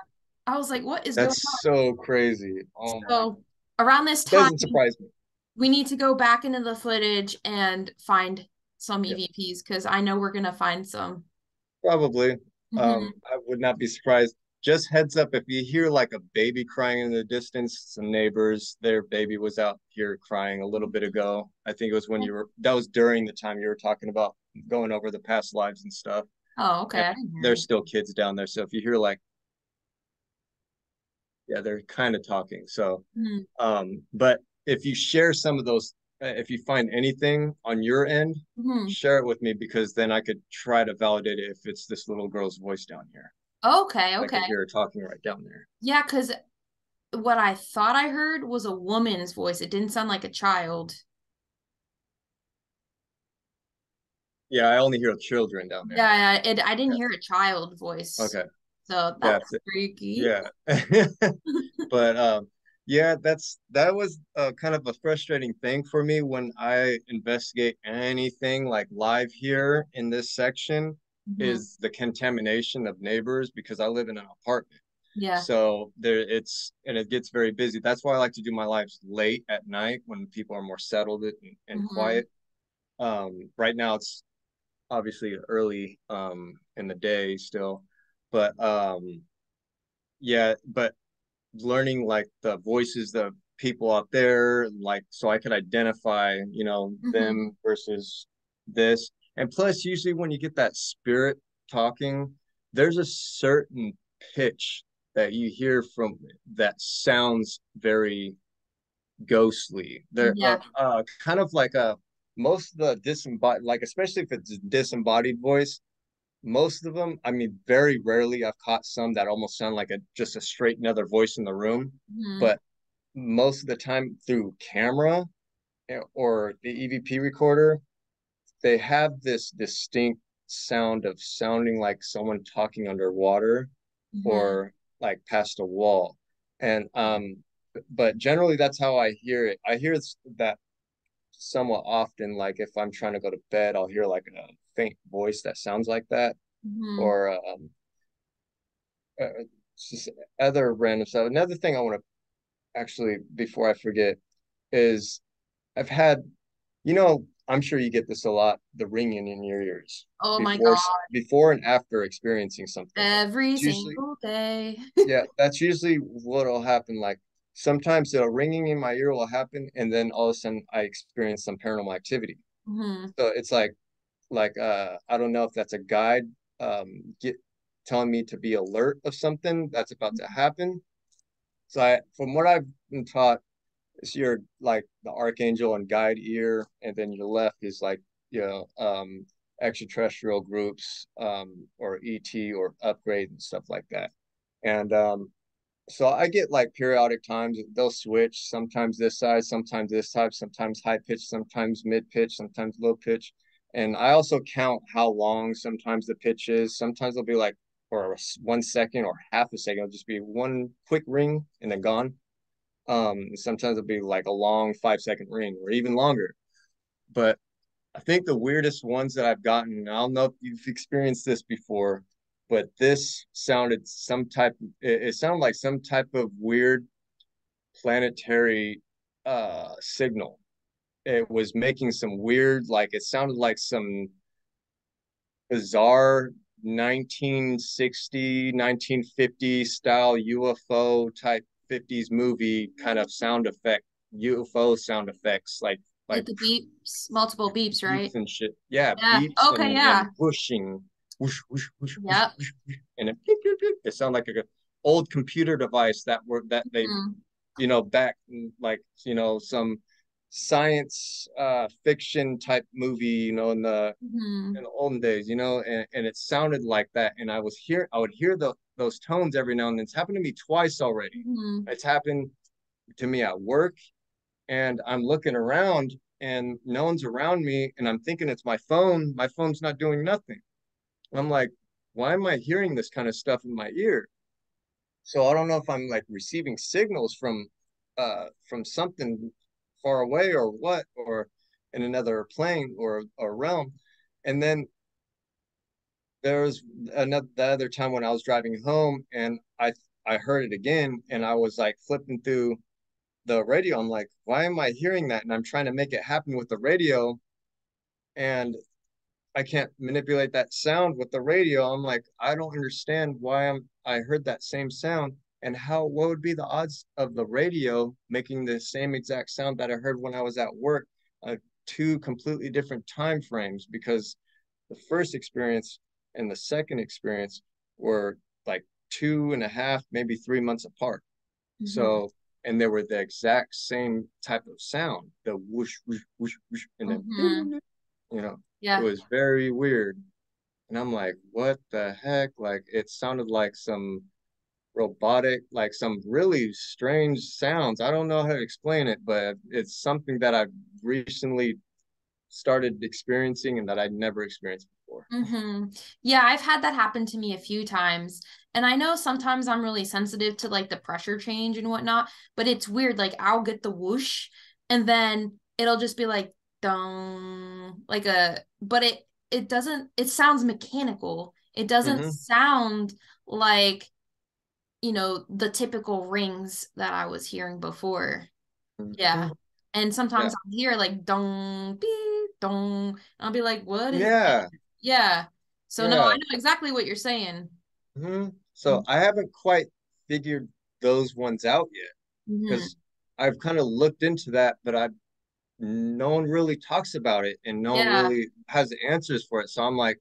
I was like, what is that's so crazy. Oh so around this time, doesn't surprise me. We need to go back into the footage and find some EVPs because I know we're gonna find some. Probably. Mm-hmm. Um, I would not be surprised. Just heads up if you hear like a baby crying in the distance, some neighbors, their baby was out here crying a little bit ago. I think it was when you were that was during the time you were talking about going over the past lives and stuff. Oh, okay. There's still kids down there, so if you hear like, yeah, they're kind of talking. So, mm-hmm. um, but if you share some of those, uh, if you find anything on your end, mm-hmm. share it with me because then I could try to validate it if it's this little girl's voice down here. Okay, okay. Hear her talking right down there. Yeah, because what I thought I heard was a woman's voice. It didn't sound like a child. Yeah, I only hear children down there. Yeah, it, I didn't yeah. hear a child voice. Okay. So that's yeah, freaky. Yeah. but um yeah, that's that was uh, kind of a frustrating thing for me when I investigate anything like live here in this section mm-hmm. is the contamination of neighbors because I live in an apartment. Yeah. So there it's and it gets very busy. That's why I like to do my lives late at night when people are more settled and, and mm-hmm. quiet. Um, right now it's obviously early um in the day still, but um yeah, but learning like the voices of people out there, like so I could identify, you know, mm-hmm. them versus this. And plus, usually when you get that spirit talking, there's a certain pitch that you hear from that sounds very ghostly. They're yeah. uh, uh, kind of like a most of the disembodied, like especially if it's disembodied voice. Most of them, I mean, very rarely I've caught some that almost sound like a just a straight another voice in the room. Mm-hmm. But most of the time through camera eh, or the EVP recorder, they have this distinct sound of sounding like someone talking underwater mm-hmm. or like past a wall and um but generally that's how i hear it i hear that somewhat often like if i'm trying to go to bed i'll hear like a faint voice that sounds like that mm-hmm. or um uh, just other random stuff another thing i want to actually before i forget is i've had you know I'm sure you get this a lot, the ringing in your ears. Oh before, my god. Before and after experiencing something. Every single day. yeah, that's usually what'll happen. Like sometimes the ringing in my ear will happen and then all of a sudden I experience some paranormal activity. Mm-hmm. So it's like like uh I don't know if that's a guide um get telling me to be alert of something that's about to happen. So I from what I've been taught it's your like the archangel and guide ear, and then your left is like you know um, extraterrestrial groups um, or ET or upgrade and stuff like that. And um, so I get like periodic times they'll switch. Sometimes this side, sometimes this type, sometimes high pitch, sometimes mid pitch, sometimes low pitch. And I also count how long sometimes the pitch is. Sometimes it'll be like for one second or half a second. It'll just be one quick ring and then gone. Um, sometimes it'll be like a long five second ring or even longer. But I think the weirdest ones that I've gotten, I don't know if you've experienced this before, but this sounded some type, it, it sounded like some type of weird planetary uh signal. It was making some weird, like it sounded like some bizarre 1960, 1950 style UFO type 50s movie kind of sound effect, UFO sound effects, like like, like the beeps, multiple beeps, right? Beeps and shit. Yeah. yeah. okay. And, yeah. And whooshing, whoosh, whoosh, whoosh, yep. whoosh, whoosh, and it, it sound like a old computer device that were that they, mm-hmm. you know, back like you know some science uh fiction type movie you know in the mm-hmm. in the olden days you know and, and it sounded like that and i was here i would hear the those tones every now and then. It's happened to me twice already. Mm-hmm. it's happened to me at work and i'm looking around and no one's around me and i'm thinking it's my phone. My phone's not doing nothing. I'm like why am i hearing this kind of stuff in my ear? So i don't know if i'm like receiving signals from uh from something far away or what or in another plane or a realm. And then there was another the other time when i was driving home and i i heard it again and i was like flipping through the radio. I'm like why am i hearing that? And i'm trying to make it happen with the radio and i can't manipulate that sound with the radio. I'm like i don't understand why i'm i heard that same sound and how what would be the odds of the radio making the same exact sound that I heard when I was at work, uh, two completely different time frames? Because the first experience and the second experience were like two and a half, maybe three months apart. Mm-hmm. So, and they were the exact same type of sound, the whoosh, whoosh, whoosh, whoosh, and then, mm-hmm. you know, yeah. it was very weird. And I'm like, what the heck? Like, it sounded like some robotic, like some really strange sounds. I don't know how to explain it, but it's something that I've recently started experiencing and that I'd never experienced Mm-hmm. Yeah, I've had that happen to me a few times. And I know sometimes I'm really sensitive to like the pressure change and whatnot, but it's weird. Like I'll get the whoosh and then it'll just be like dong, like a, but it, it doesn't, it sounds mechanical. It doesn't mm-hmm. sound like, you know, the typical rings that I was hearing before. Mm-hmm. Yeah. And sometimes yeah. I'll hear like dong, beep, dong. I'll be like, what is Yeah. That? Yeah. So yeah. no, I know exactly what you're saying. Mm-hmm. So mm-hmm. I haven't quite figured those ones out yet because mm-hmm. I've kind of looked into that, but I no one really talks about it and no yeah. one really has answers for it. So I'm like,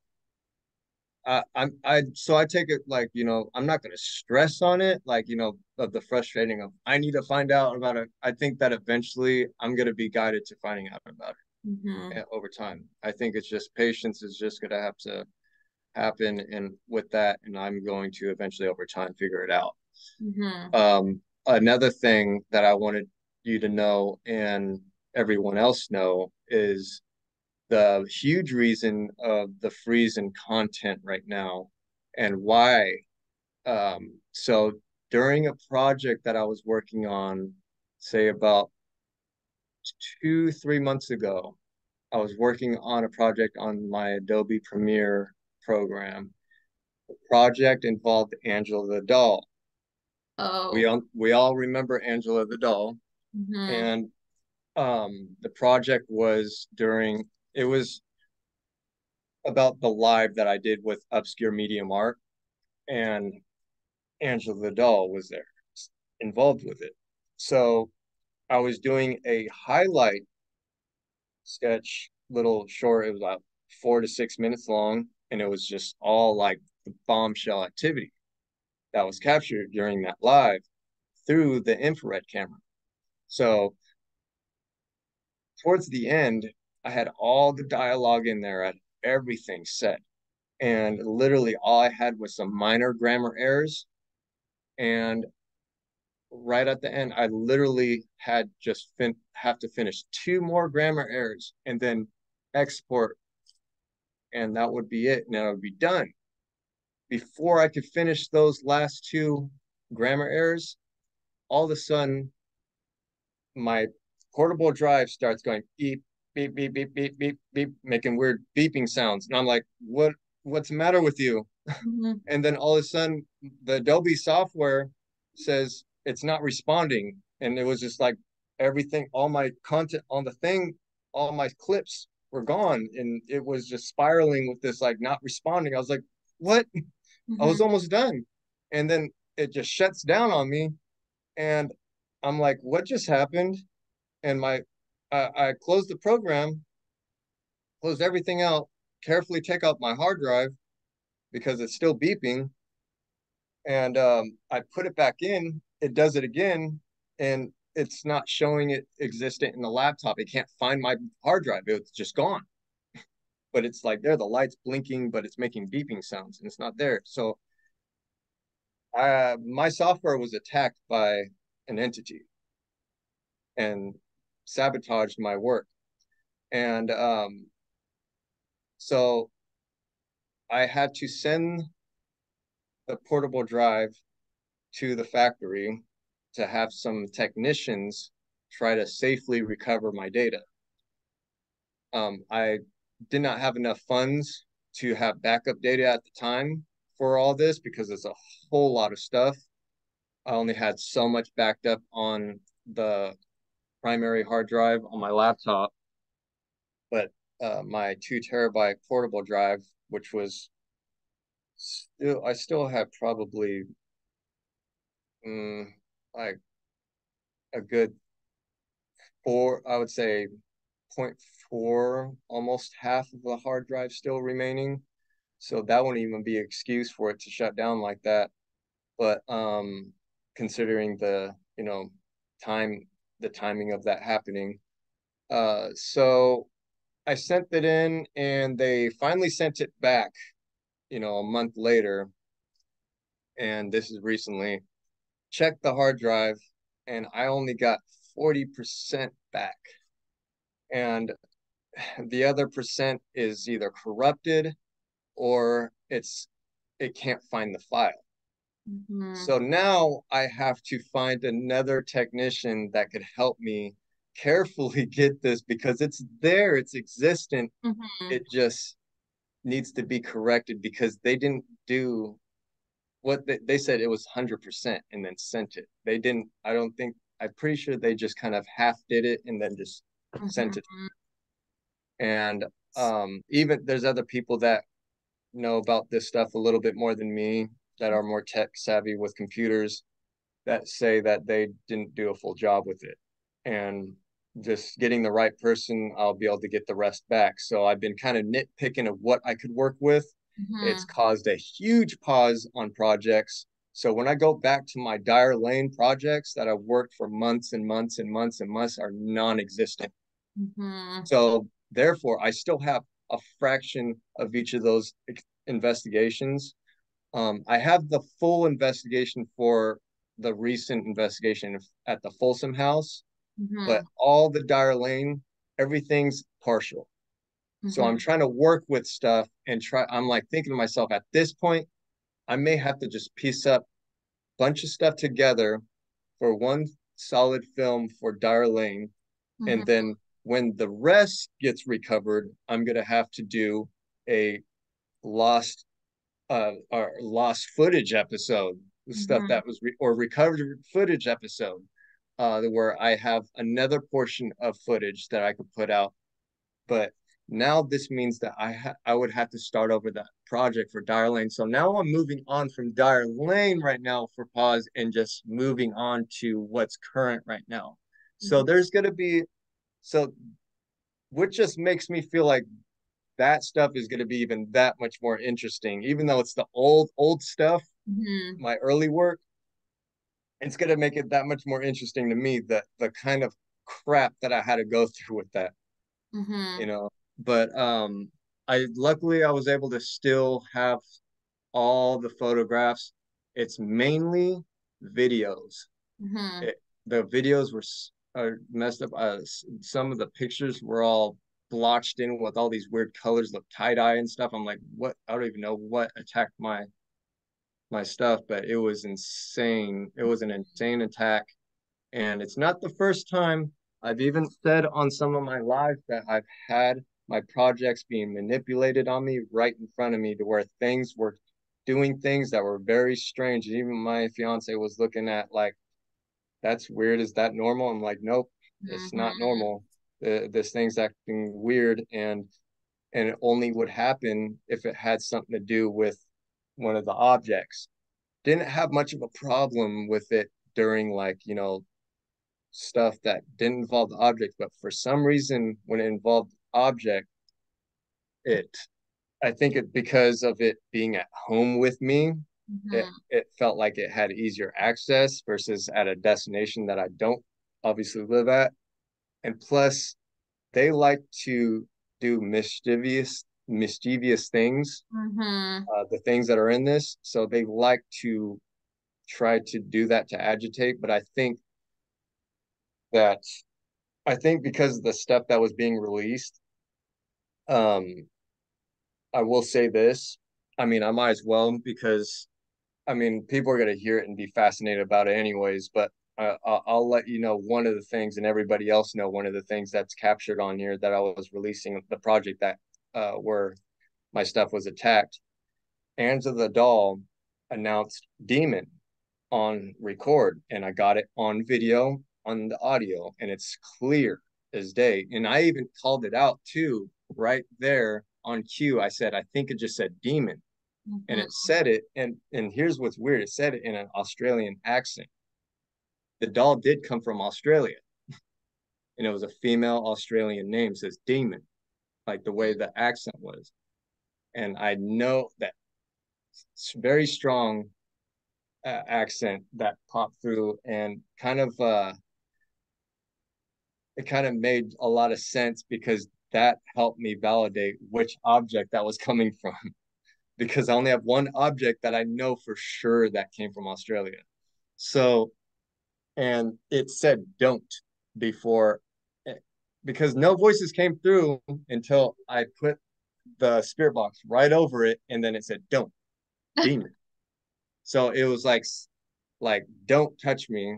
uh, I'm I so I take it like you know I'm not gonna stress on it like you know of the frustrating of I need to find out about it. I think that eventually I'm gonna be guided to finding out about it mm-hmm. over time. I think it's just patience is just gonna have to happen and with that and i'm going to eventually over time figure it out mm-hmm. um, another thing that i wanted you to know and everyone else know is the huge reason of the freeze in content right now and why um, so during a project that i was working on say about two three months ago i was working on a project on my adobe premiere program. The project involved Angela the doll. Oh. We all we all remember Angela the doll. Mm-hmm. And um the project was during it was about the live that I did with Obscure Medium Art and Angela the doll was there involved with it. So I was doing a highlight sketch, little short, it was about four to six minutes long and it was just all like the bombshell activity that was captured during that live through the infrared camera. So towards the end, I had all the dialogue in there, at everything set. And literally all I had was some minor grammar errors. And right at the end, I literally had just fin- have to finish two more grammar errors and then export and that would be it. And that would be done. Before I could finish those last two grammar errors, all of a sudden, my portable drive starts going beep, beep, beep, beep, beep, beep, beep, making weird beeping sounds. And I'm like, what, what's the matter with you? Mm-hmm. and then all of a sudden, the Adobe software says it's not responding. And it was just like everything, all my content on the thing, all my clips were gone. And it was just spiraling with this like not responding. I was like what? Mm-hmm. i was mm-hmm. almost done. And then it just shuts down on me. And i'm like what just happened? And my uh, i closed the program closed everything out carefully take out my hard drive because it's still beeping. And um, i put it back in it does it again and it's not showing it existent in the laptop. It can't find my hard drive. It's just gone. but it's like there, the light's blinking, but it's making beeping sounds and it's not there. So uh, my software was attacked by an entity and sabotaged my work. And um, so I had to send the portable drive to the factory to have some technicians try to safely recover my data. Um, I did not have enough funds to have backup data at the time for all this because it's a whole lot of stuff. I only had so much backed up on the primary hard drive on my laptop, but uh, my two terabyte portable drive, which was still, I still have probably um, like a good four, I would say 0.4 almost half of the hard drive still remaining. So that wouldn't even be an excuse for it to shut down like that. But um, considering the, you know, time, the timing of that happening. Uh, so I sent it in and they finally sent it back, you know, a month later. And this is recently. Checked the hard drive and I only got 40% back. And the other percent is either corrupted or it's it can't find the file. Mm-hmm. So now I have to find another technician that could help me carefully get this because it's there, it's existent. Mm-hmm. It just needs to be corrected because they didn't do what they, they said it was 100% and then sent it. They didn't, I don't think, I'm pretty sure they just kind of half did it and then just mm-hmm. sent it. Mm-hmm. And um, even there's other people that know about this stuff a little bit more than me that are more tech savvy with computers that say that they didn't do a full job with it. And just getting the right person, I'll be able to get the rest back. So I've been kind of nitpicking of what I could work with. Mm-hmm. It's caused a huge pause on projects. So when I go back to my Dyer Lane projects that I've worked for months and months and months and months are non-existent. Mm-hmm. So therefore, I still have a fraction of each of those investigations. Um, I have the full investigation for the recent investigation at the Folsom House, mm-hmm. but all the Dyer Lane, everything's partial. Mm-hmm. So I'm mm-hmm. trying to work with stuff and try. I'm like thinking to myself at this point, I may have to just piece up a bunch of stuff together for one solid film for Dyer Lane, mm-hmm. and then when the rest gets recovered, I'm gonna have to do a lost uh or lost footage episode, the mm-hmm. stuff that was re- or recovered footage episode, uh, where I have another portion of footage that I could put out. But now this means that I ha- I would have to start over that project for Dyer Lane. So now I'm moving on from Dyer Lane right now for pause and just moving on to what's current right now. Mm-hmm. So there's gonna be so, which just makes me feel like that stuff is going to be even that much more interesting, even though it's the old, old stuff, mm-hmm. my early work. It's going to make it that much more interesting to me that the kind of crap that I had to go through with that, mm-hmm. you know. But um, I luckily I was able to still have all the photographs. It's mainly videos. Mm-hmm. It, the videos were are messed up. Uh, some of the pictures were all blotched in with all these weird colors, look tie dye and stuff. I'm like, what? I don't even know what attacked my my stuff, but it was insane. It was an insane attack, and it's not the first time. I've even said on some of my lives that I've had my projects being manipulated on me right in front of me to where things were doing things that were very strange. And even my fiance was looking at like that's weird. Is that normal? I'm like, nope, it's mm-hmm. not normal. Uh, this thing's acting weird, and and it only would happen if it had something to do with one of the objects. Didn't have much of a problem with it during like you know stuff that didn't involve the object, but for some reason when it involved object, it I think it because of it being at home with me, Mm-hmm. It, it felt like it had easier access versus at a destination that I don't obviously live at. And plus, they like to do mischievous mischievous things, mm-hmm. uh, the things that are in this. So they like to try to do that to agitate. But I think that I think because of the stuff that was being released, um, I will say this. I mean, I might as well because I mean, people are going to hear it and be fascinated about it anyways, but uh, I'll let you know one of the things and everybody else know one of the things that's captured on here that I was releasing the project that uh, where my stuff was attacked. Anza the doll announced Demon on record and I got it on video on the audio and it's clear as day. And I even called it out too right there on cue. I said, I think it just said demon mm-hmm. and it mm-hmm. said it and and here's what's weird it said it in an australian accent the doll did come from australia and it was a female Australian name, says Demon, like the way the accent was. And I know that it's very strong uh, accent that popped through and kind of uh it kind of made a lot of sense because that helped me validate which object that was coming from because I only have one object that I know for sure that came from Australia. So, and it said don't before eh, because no voices came through until I put the spirit box right over it and then it said don't demon. so it was like like don't touch me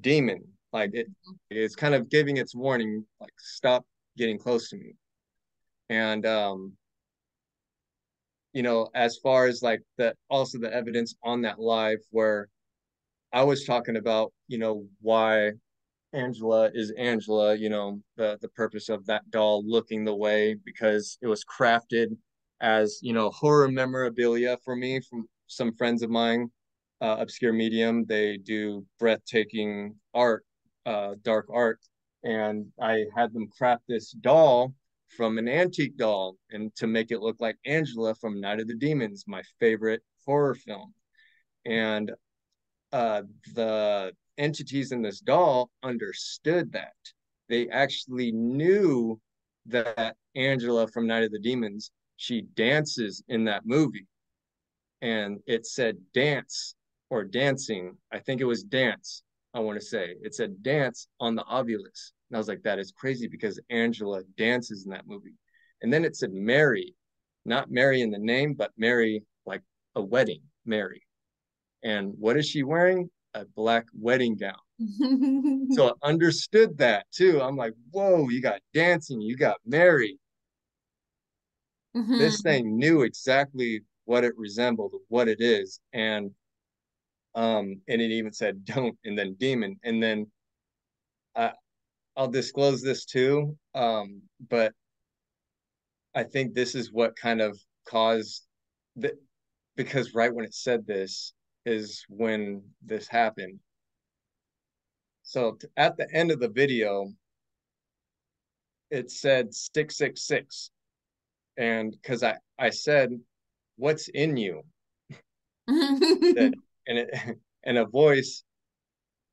demon like it it's kind of giving its warning like stop getting close to me. And um you know, as far as like the also the evidence on that live where I was talking about, you know, why Angela is Angela, you know, the the purpose of that doll looking the way because it was crafted as, you know, horror memorabilia for me from some friends of mine, uh, obscure medium. They do breathtaking art, uh, dark art, and I had them craft this doll from an antique doll and to make it look like Angela from Night of the Demons, my favorite horror film. And uh, the entities in this doll understood that. They actually knew that Angela from Night of the Demons, she dances in that movie. And it said dance or dancing. I think it was dance, I want to say. It said dance on the ovilus. And I was like, that is crazy because Angela dances in that movie. And then it said Mary, not Mary in the name, but Mary like a wedding, Mary. And what is she wearing? A black wedding gown. so I understood that too. I'm like, whoa, you got dancing, you got Mary. Mm-hmm. This thing knew exactly what it resembled, what it is. And um, and it even said don't and then demon. And then I I'll disclose this too. Um, but I think this is what kind of caused that because right when it said this is when this happened. So at the end of the video, it said 666. And because I, I said, What's in you? and it and a voice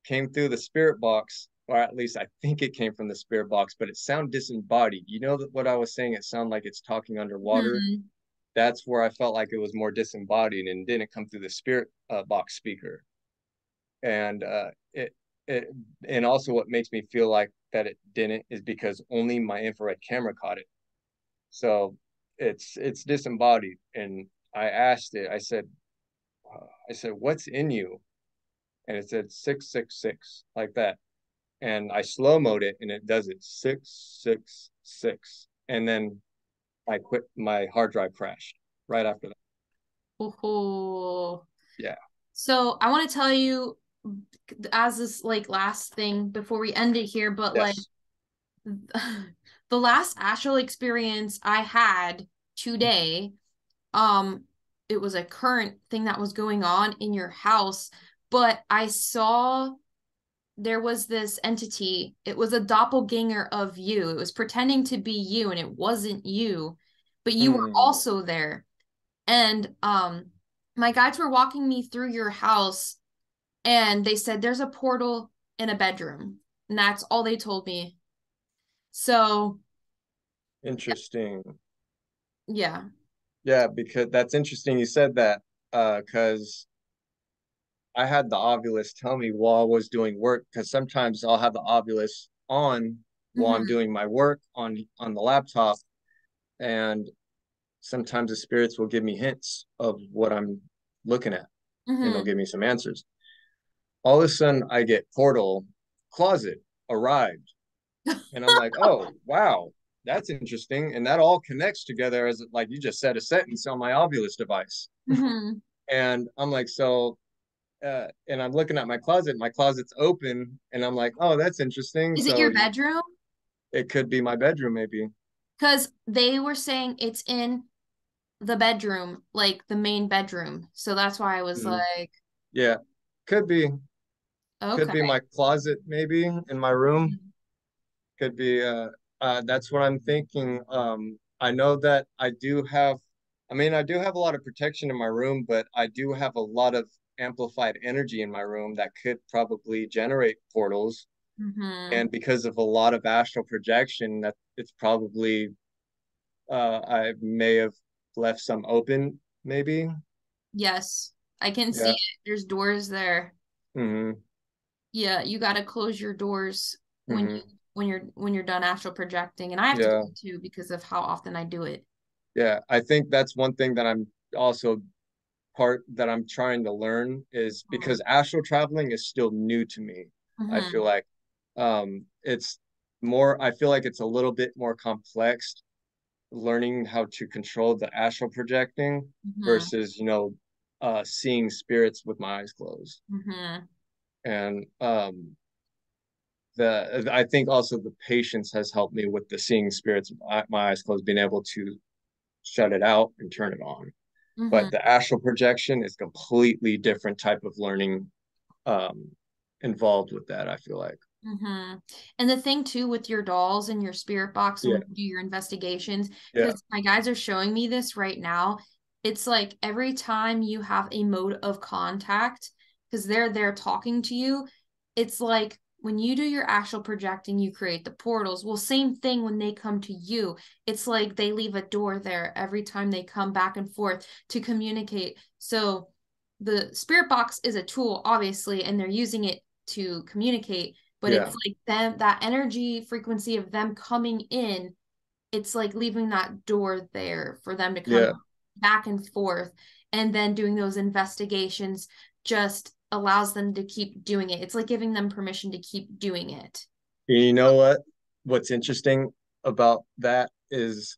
came through the spirit box or at least I think it came from the spirit box, but it sounded disembodied. You know that what I was saying? It sounded like it's talking underwater. Mm-hmm. That's where I felt like it was more disembodied and didn't come through the spirit uh, box speaker. And uh, it it and also what makes me feel like that it didn't is because only my infrared camera caught it. So it's it's disembodied. And I asked it. I said, uh, I said, "What's in you?" And it said six six six like that and I slow mode it and it does it six, six, six. And then I quit my hard drive crashed right after that. Oh, yeah. So I want to tell you as this like last thing before we end it here, but yes. like the last astral experience I had today, um, it was a current thing that was going on in your house, but I saw there was this entity it was a doppelganger of you. It was pretending to be you and it wasn't you but you mm. were also there. And um my guides were walking me through your house and they said there's a portal in a bedroom. And that's all they told me. So interesting. Yeah yeah because that's interesting you said that uh because I had the Ovilus tell me while I was doing work because sometimes I'll have the Ovilus on while mm-hmm. I'm doing my work on on the laptop, and sometimes the spirits will give me hints of what I'm looking at, mm-hmm. and they'll mm-hmm. give me some answers. All of a sudden, I get portal closet arrived, and I'm like, oh wow, that's interesting, and that all connects together as like you just said a sentence on my Ovilus device, mm-hmm. and I'm like, so uh, and I'm looking at my closet. My closet's open, and I'm like, "Oh, that's interesting." Is so it your bedroom? It could be my bedroom, maybe. Because they were saying it's in the bedroom, like the main bedroom. So that's why I was mm-hmm. like, "Yeah, could be." Okay. Could be my closet, maybe in my room. could be uh, uh that's what I'm thinking. Um I know that I do have I mean I do have a lot of protection in my room, but I do have a lot of amplified energy in my room that could probably generate portals. Mm-hmm. And because of a lot of astral projection, that it's probably uh I may have left some open, maybe. Yes, I can yeah. see it. There's doors there. Mm-hmm. Yeah, you got to close your doors when mm-hmm. you when you're when you're done astral projecting, and I have yeah. to do too because of how often I do it. Yeah, I think that's one thing that I'm also part that I'm trying to learn is mm-hmm. because mm-hmm. astral traveling is still new to me. Mm-hmm. I feel like um it's more I feel like it's a little bit more complex learning how to control the astral projecting mm-hmm. versus you know uh seeing spirits with my eyes closed mm-hmm. and um the i think also the patience has helped me with the seeing spirits my eyes closed being able to shut it out and turn it on mm-hmm. but the astral projection is completely different type of learning um involved with that i feel like Mm-hmm. And the thing too with your dolls and your spirit box yeah. when you do your investigations, because yeah. my guys are showing me this right now. It's like every time you have a mode of contact, because they're there talking to you, it's like when you do your astral projecting, you create the portals. Well, same thing when they come to you. It's like they leave a door there every time they come back and forth to communicate. So the spirit box is a tool, obviously, and they're using it to communicate but yeah. it's like them that energy frequency of them coming in it's like leaving that door there for them to come yeah. back and forth and then doing those investigations just allows them to keep doing it it's like giving them permission to keep doing it you know what what's interesting about that is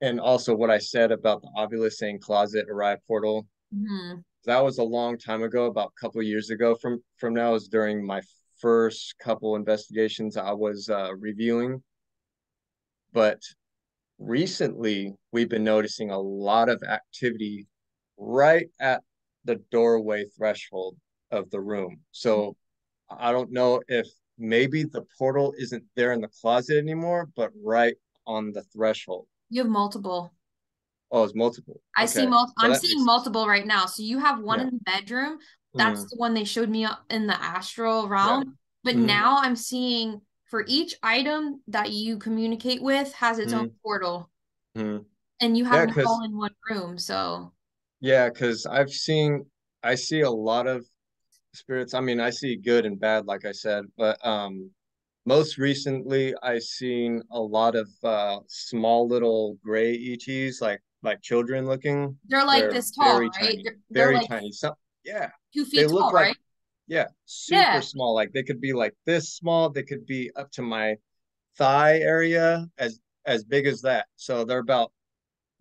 and also what i said about the Ovilus saying closet arrive portal mm-hmm. that was a long time ago about a couple years ago from from now is during my first couple investigations I was uh, reviewing. But recently, we've been noticing a lot of activity right at the doorway threshold of the room. So I don't know if maybe the portal isn't there in the closet anymore, but right on the threshold. You have multiple. Oh, it's multiple. I okay. see multiple. So I'm seeing makes... multiple right now. So you have one yeah. in the bedroom, that's mm. the one they showed me up in the astral realm. But mm. now I'm seeing for each item that you communicate with has its mm. own portal. And you have yeah, them all in one room. So yeah, because I've seen I see a lot of spirits. I mean, I see good and bad, like I said, but um most recently I seen a lot of uh small little gray ETs, like like children looking. They're like they're this tall, right? Tiny, they're, very they're like, tiny. So yeah, two feet they tall, look like, right? Yeah, super yeah. small. Like they could be like this small. They could be up to my thigh area, as as big as that. So they're about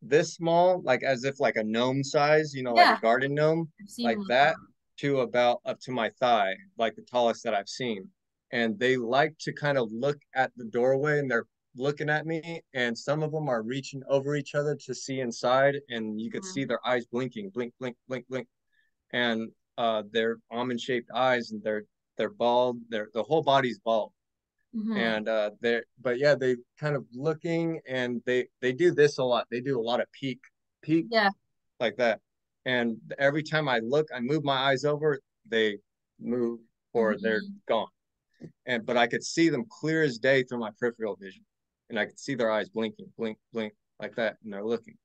this small, like as if like a gnome size, you know, yeah. like a garden gnome, like that, to about up to my thigh, like the tallest that I've seen. And they like to kind of look at the doorway and they're looking at me and some of them are reaching over each other to see inside and you could mm-hmm. see their eyes blinking blink blink blink blink and uh their almond shaped eyes and they're they're bald their the whole body's bald mm-hmm. and uh they're but yeah they kind of looking and they they do this a lot. They do a lot of peek peek yeah. like that. And every time i look i move my eyes over they move or mm-hmm. they're gone. And but i could see them clear as day through my peripheral vision. And i could see their eyes blinking blink blink like that and they're looking.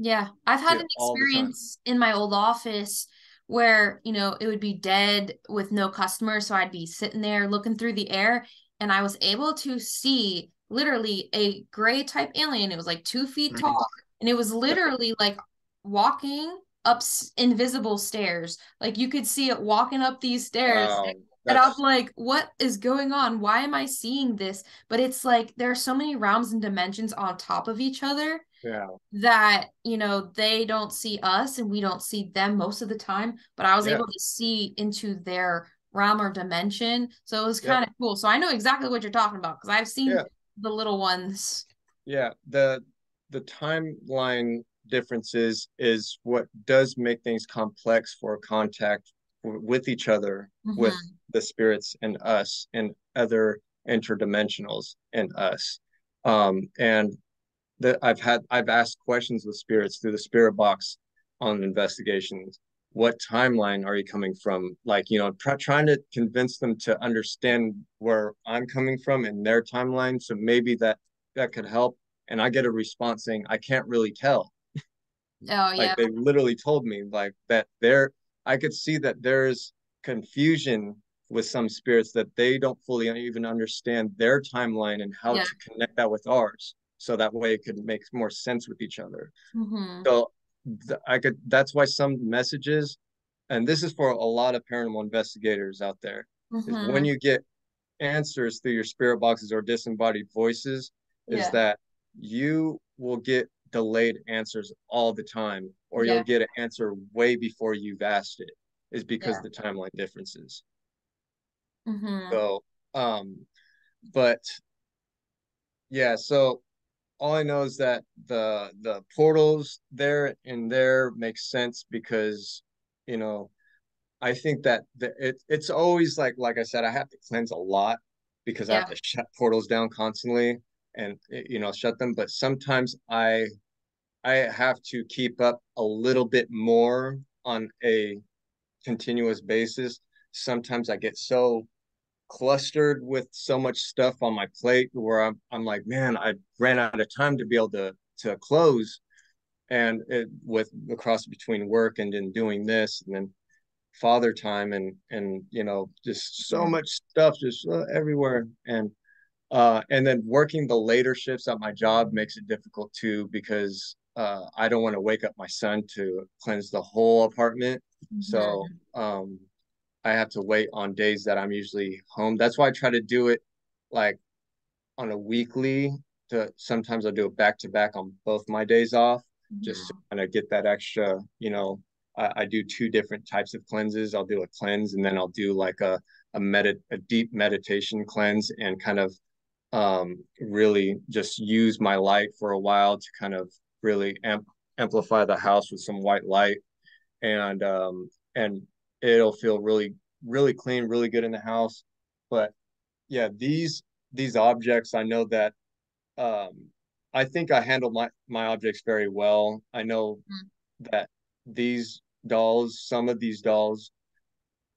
Yeah. I've had an experience in my old office where you know it would be dead with no customers so i'd be sitting there looking through the air and i was able to see literally a gray type alien it was like two feet mm-hmm. tall and it was literally like walking up invisible stairs like you could see it walking up these stairs wow. And I'm like, what is going on? Why am I seeing this? But it's like there are so many realms and dimensions on top of each other yeah that you know they don't see us and we don't see them most of the time but i was yeah. able to see into their realm or dimension so it was kind of yeah. cool so i know exactly what you're talking about because i've seen yeah. the little ones yeah the the timeline differences is what does make things complex for contact with each other mm-hmm. with the spirits and us and other interdimensionals and us. Um, and that I've had I've asked questions with spirits through the spirit box on investigations. What timeline are you coming from? Like, you know, try, trying to convince them to understand where I'm coming from in their timeline. So maybe that that could help. And I get a response saying, I can't really tell. Oh, like yeah. they literally told me like that there I could see that there's confusion with some spirits that they don't fully even understand their timeline and how Yeah. to connect that with ours so that way it could make more sense with each other hmm so i could that's why some messages and this is for a lot of paranormal investigators out there is when hmm you get answers through your spirit boxes or disembodied voices is Yeah. that you will get delayed answers all the time or Yeah. you'll get an answer way before you've asked it is because Yeah. the timeline differences hmm so um but yeah so all I know is that the the portals there and there makes sense because you know I think that the, it it's always like like I said I have to cleanse a lot because I have to shut portals down constantly and eh, you know shut them. But sometimes I I have to keep up a little bit more on a continuous basis. Sometimes I get so clustered with so much stuff on my plate where I'm I'm like, man, I ran out of time to be able to to close. And it, with the cross between work and then doing this and then father time and and you know just so much stuff just uh, everywhere and uh and then working the later shifts at my job makes it difficult too because uh I don't want to wake up my son to cleanse the whole apartment so Mhm. um I have to wait on days that I'm usually home. That's why I try to do it like on a weekly to sometimes I'll do it back to back on both my days off just to Mhm. kind of get that extra, you know, I, I do two different types of cleanses. I'll do a cleanse and then I'll do like a a medit a deep meditation cleanse and kind of um really just use my light for a while to kind of really amp amplify the house with some white light and um and it'll feel really really clean really good in the house but yeah these these objects i know that um i think i handle my my objects very well i know Mhm. that these dolls some of these dolls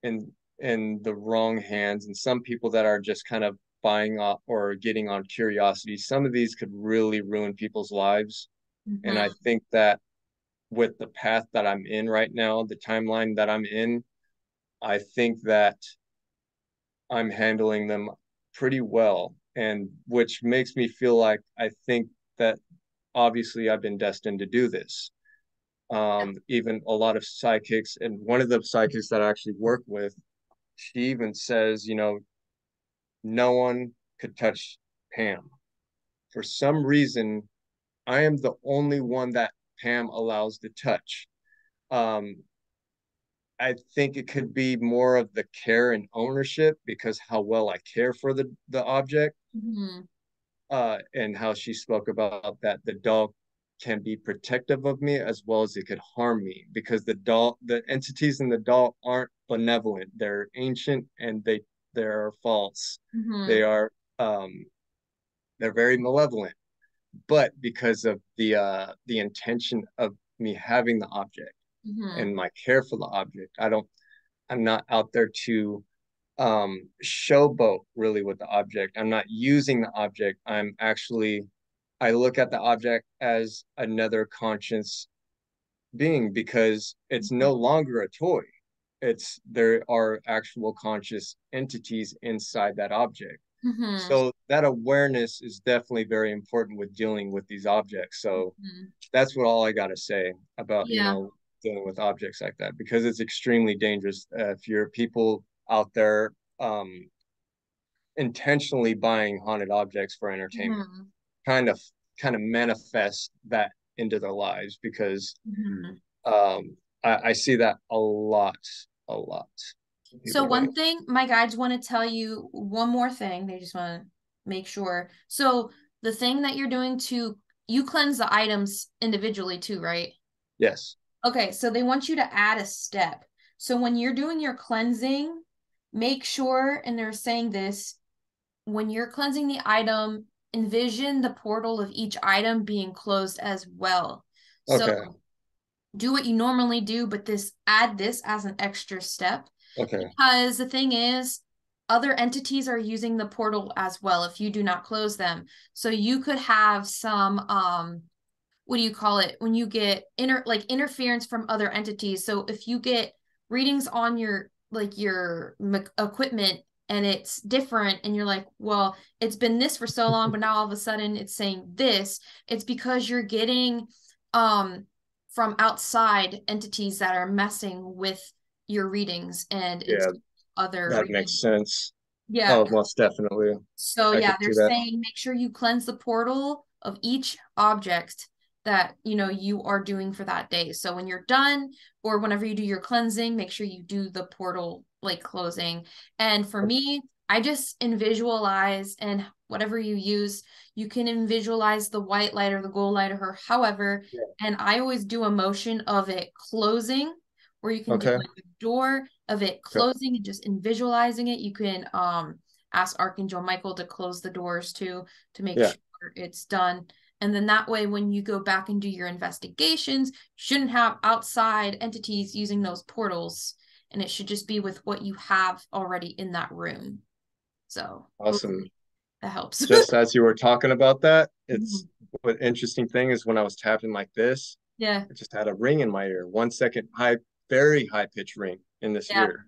in in the wrong hands and some people that are just kind of buying off or getting on curiosity some of these could really ruin people's lives and i Mhm. think that with the path that i'm in right now the timeline that i'm in I think that I'm handling them pretty well, and which makes me feel like I think that obviously I've been destined to do this. Um, even a lot of psychics, and one of the psychics that I actually work with, she even says, you know, no one could touch Pam. For some reason, I am the only one that Pam allows to touch. Um, I think it could be more of the care and ownership because how well I care for the the object, Mhm. uh, and how she spoke about that the dog can be protective of me as well as it could harm me because the doll the entities in the doll aren't benevolent. They're ancient and they they're false. They Mhm. are um they're very malevolent. But because of the uh the intention of me having the object Mhm. and my care for the object, I don't I'm not out there to um, showboat really with the object. I'm not using the object. I'm actually, I look at the object as another conscious being because it's no longer a toy. It's there are actual conscious entities inside that object. Mhm. So that awareness is definitely very important with dealing with these objects. So Mhm. that's what all I got to say about, you know, dealing with objects like that because it's extremely dangerous. Uh, if you're people out there um, intentionally buying haunted objects for entertainment, Mhm. kind of kind of manifest that into their lives because Mhm. um, I, I see that a lot, a lot. So one thing my guides want to tell you one more thing. They just want to make sure. So the thing that you're doing to you cleanse the items individually too, right? yes, Okay, so they want you to add a step. So when you're doing your cleansing, make sure, and they're saying this, when you're cleansing the item, envision the portal of each item being closed as well. Okay. So do what you normally do, but this add this as an extra step. Okay. Because the thing is, other entities are using the portal as well if you do not close them. So you could have some um what do you call it when you get inter like interference from other entities. So if you get readings on your like your equipment and it's different and you're like well it's been this for so long but now all of a sudden it's saying this it's because you're getting um from outside entities that are messing with your readings and yeah. other that readings. makes sense. Yeah. Oh most definitely. So I yeah they're saying make sure you cleanse the portal of each object that you know you are doing for that day so when you're done or whenever you do your cleansing make sure you do the portal like closing and for me i just in visualize and whatever you use you can visualize the white light or the gold light or however yeah. and i always do a motion of it closing or you can okay. do like door of it closing and just in visualizing it you can um ask archangel michael to close the doors too to make yeah. sure it's done and then that way, when you go back and do your investigations, you shouldn't have outside entities using those portals. And it should just be with what you have already in that room. So awesome. That helps. just as you were talking about that, it's mm-hmm. what interesting thing is when I was tapping like this, yeah, I just had a ring in my ear, one second high, very high pitch ring in this yeah. ear.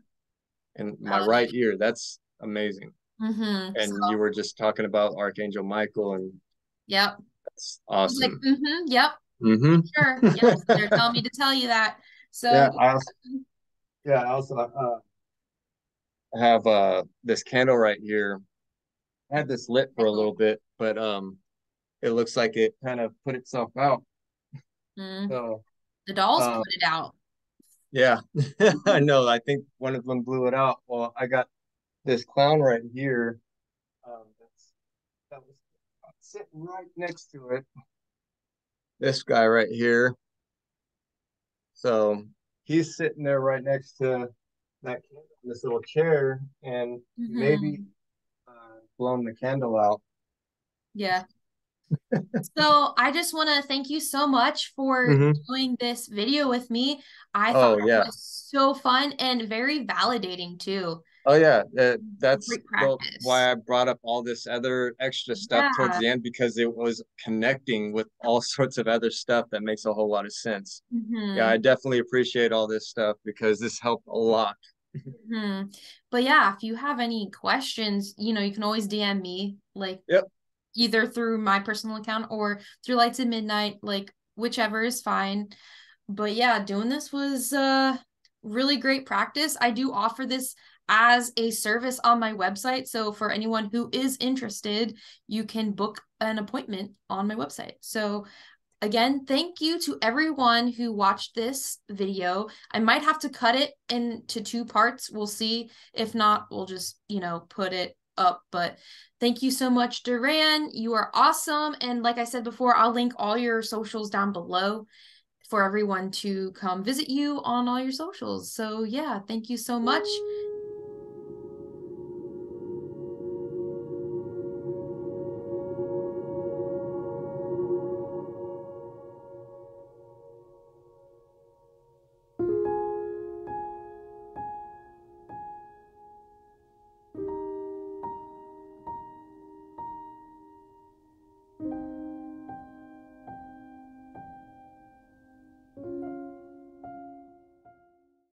In my right ear. That's amazing. Mm-hmm. And so. you were just talking about Archangel Michael and Yep. That's awesome. Like, mm-hmm, yep. Mm-hmm. Sure. Yep. They're telling me to tell you that. So yeah, I also, yeah, I also uh, have uh this candle right here. I had this lit for a little bit, but um, it looks like it kind of put itself out. Mm. So the dolls um, put it out. Yeah, I know. I think one of them blew it out. Well, I got this clown right here. Um, that's that was sitting right next to it. This guy right here. So he's sitting there right next to that candle, this little chair, and mm-hmm. maybe uh, blown the candle out. Yeah. so I just want to thank you so much for mm-hmm. doing this video with me. I oh, thought yeah. it was so fun and very validating too. Oh yeah, uh, that's why I brought up all this other extra stuff yeah. towards the end because it was connecting with all sorts of other stuff that makes a whole lot of sense. Mm-hmm. Yeah, I definitely appreciate all this stuff because this helped a lot. mm-hmm. But yeah, if you have any questions, you know, you can always DM me, like, yep, either through my personal account or through Lights at Midnight, like whichever is fine. But yeah, doing this was uh really great practice. I do offer this as a service on my website. So for anyone who is interested, you can book an appointment on my website. So again, thank you to everyone who watched this video. I might have to cut it into two parts. We'll see. If not, we'll just, you know, put it up. But thank you so much, Duran. You are awesome. And like I said before, I'll link all your socials down below for everyone to come visit you on all your socials. So yeah, thank you so much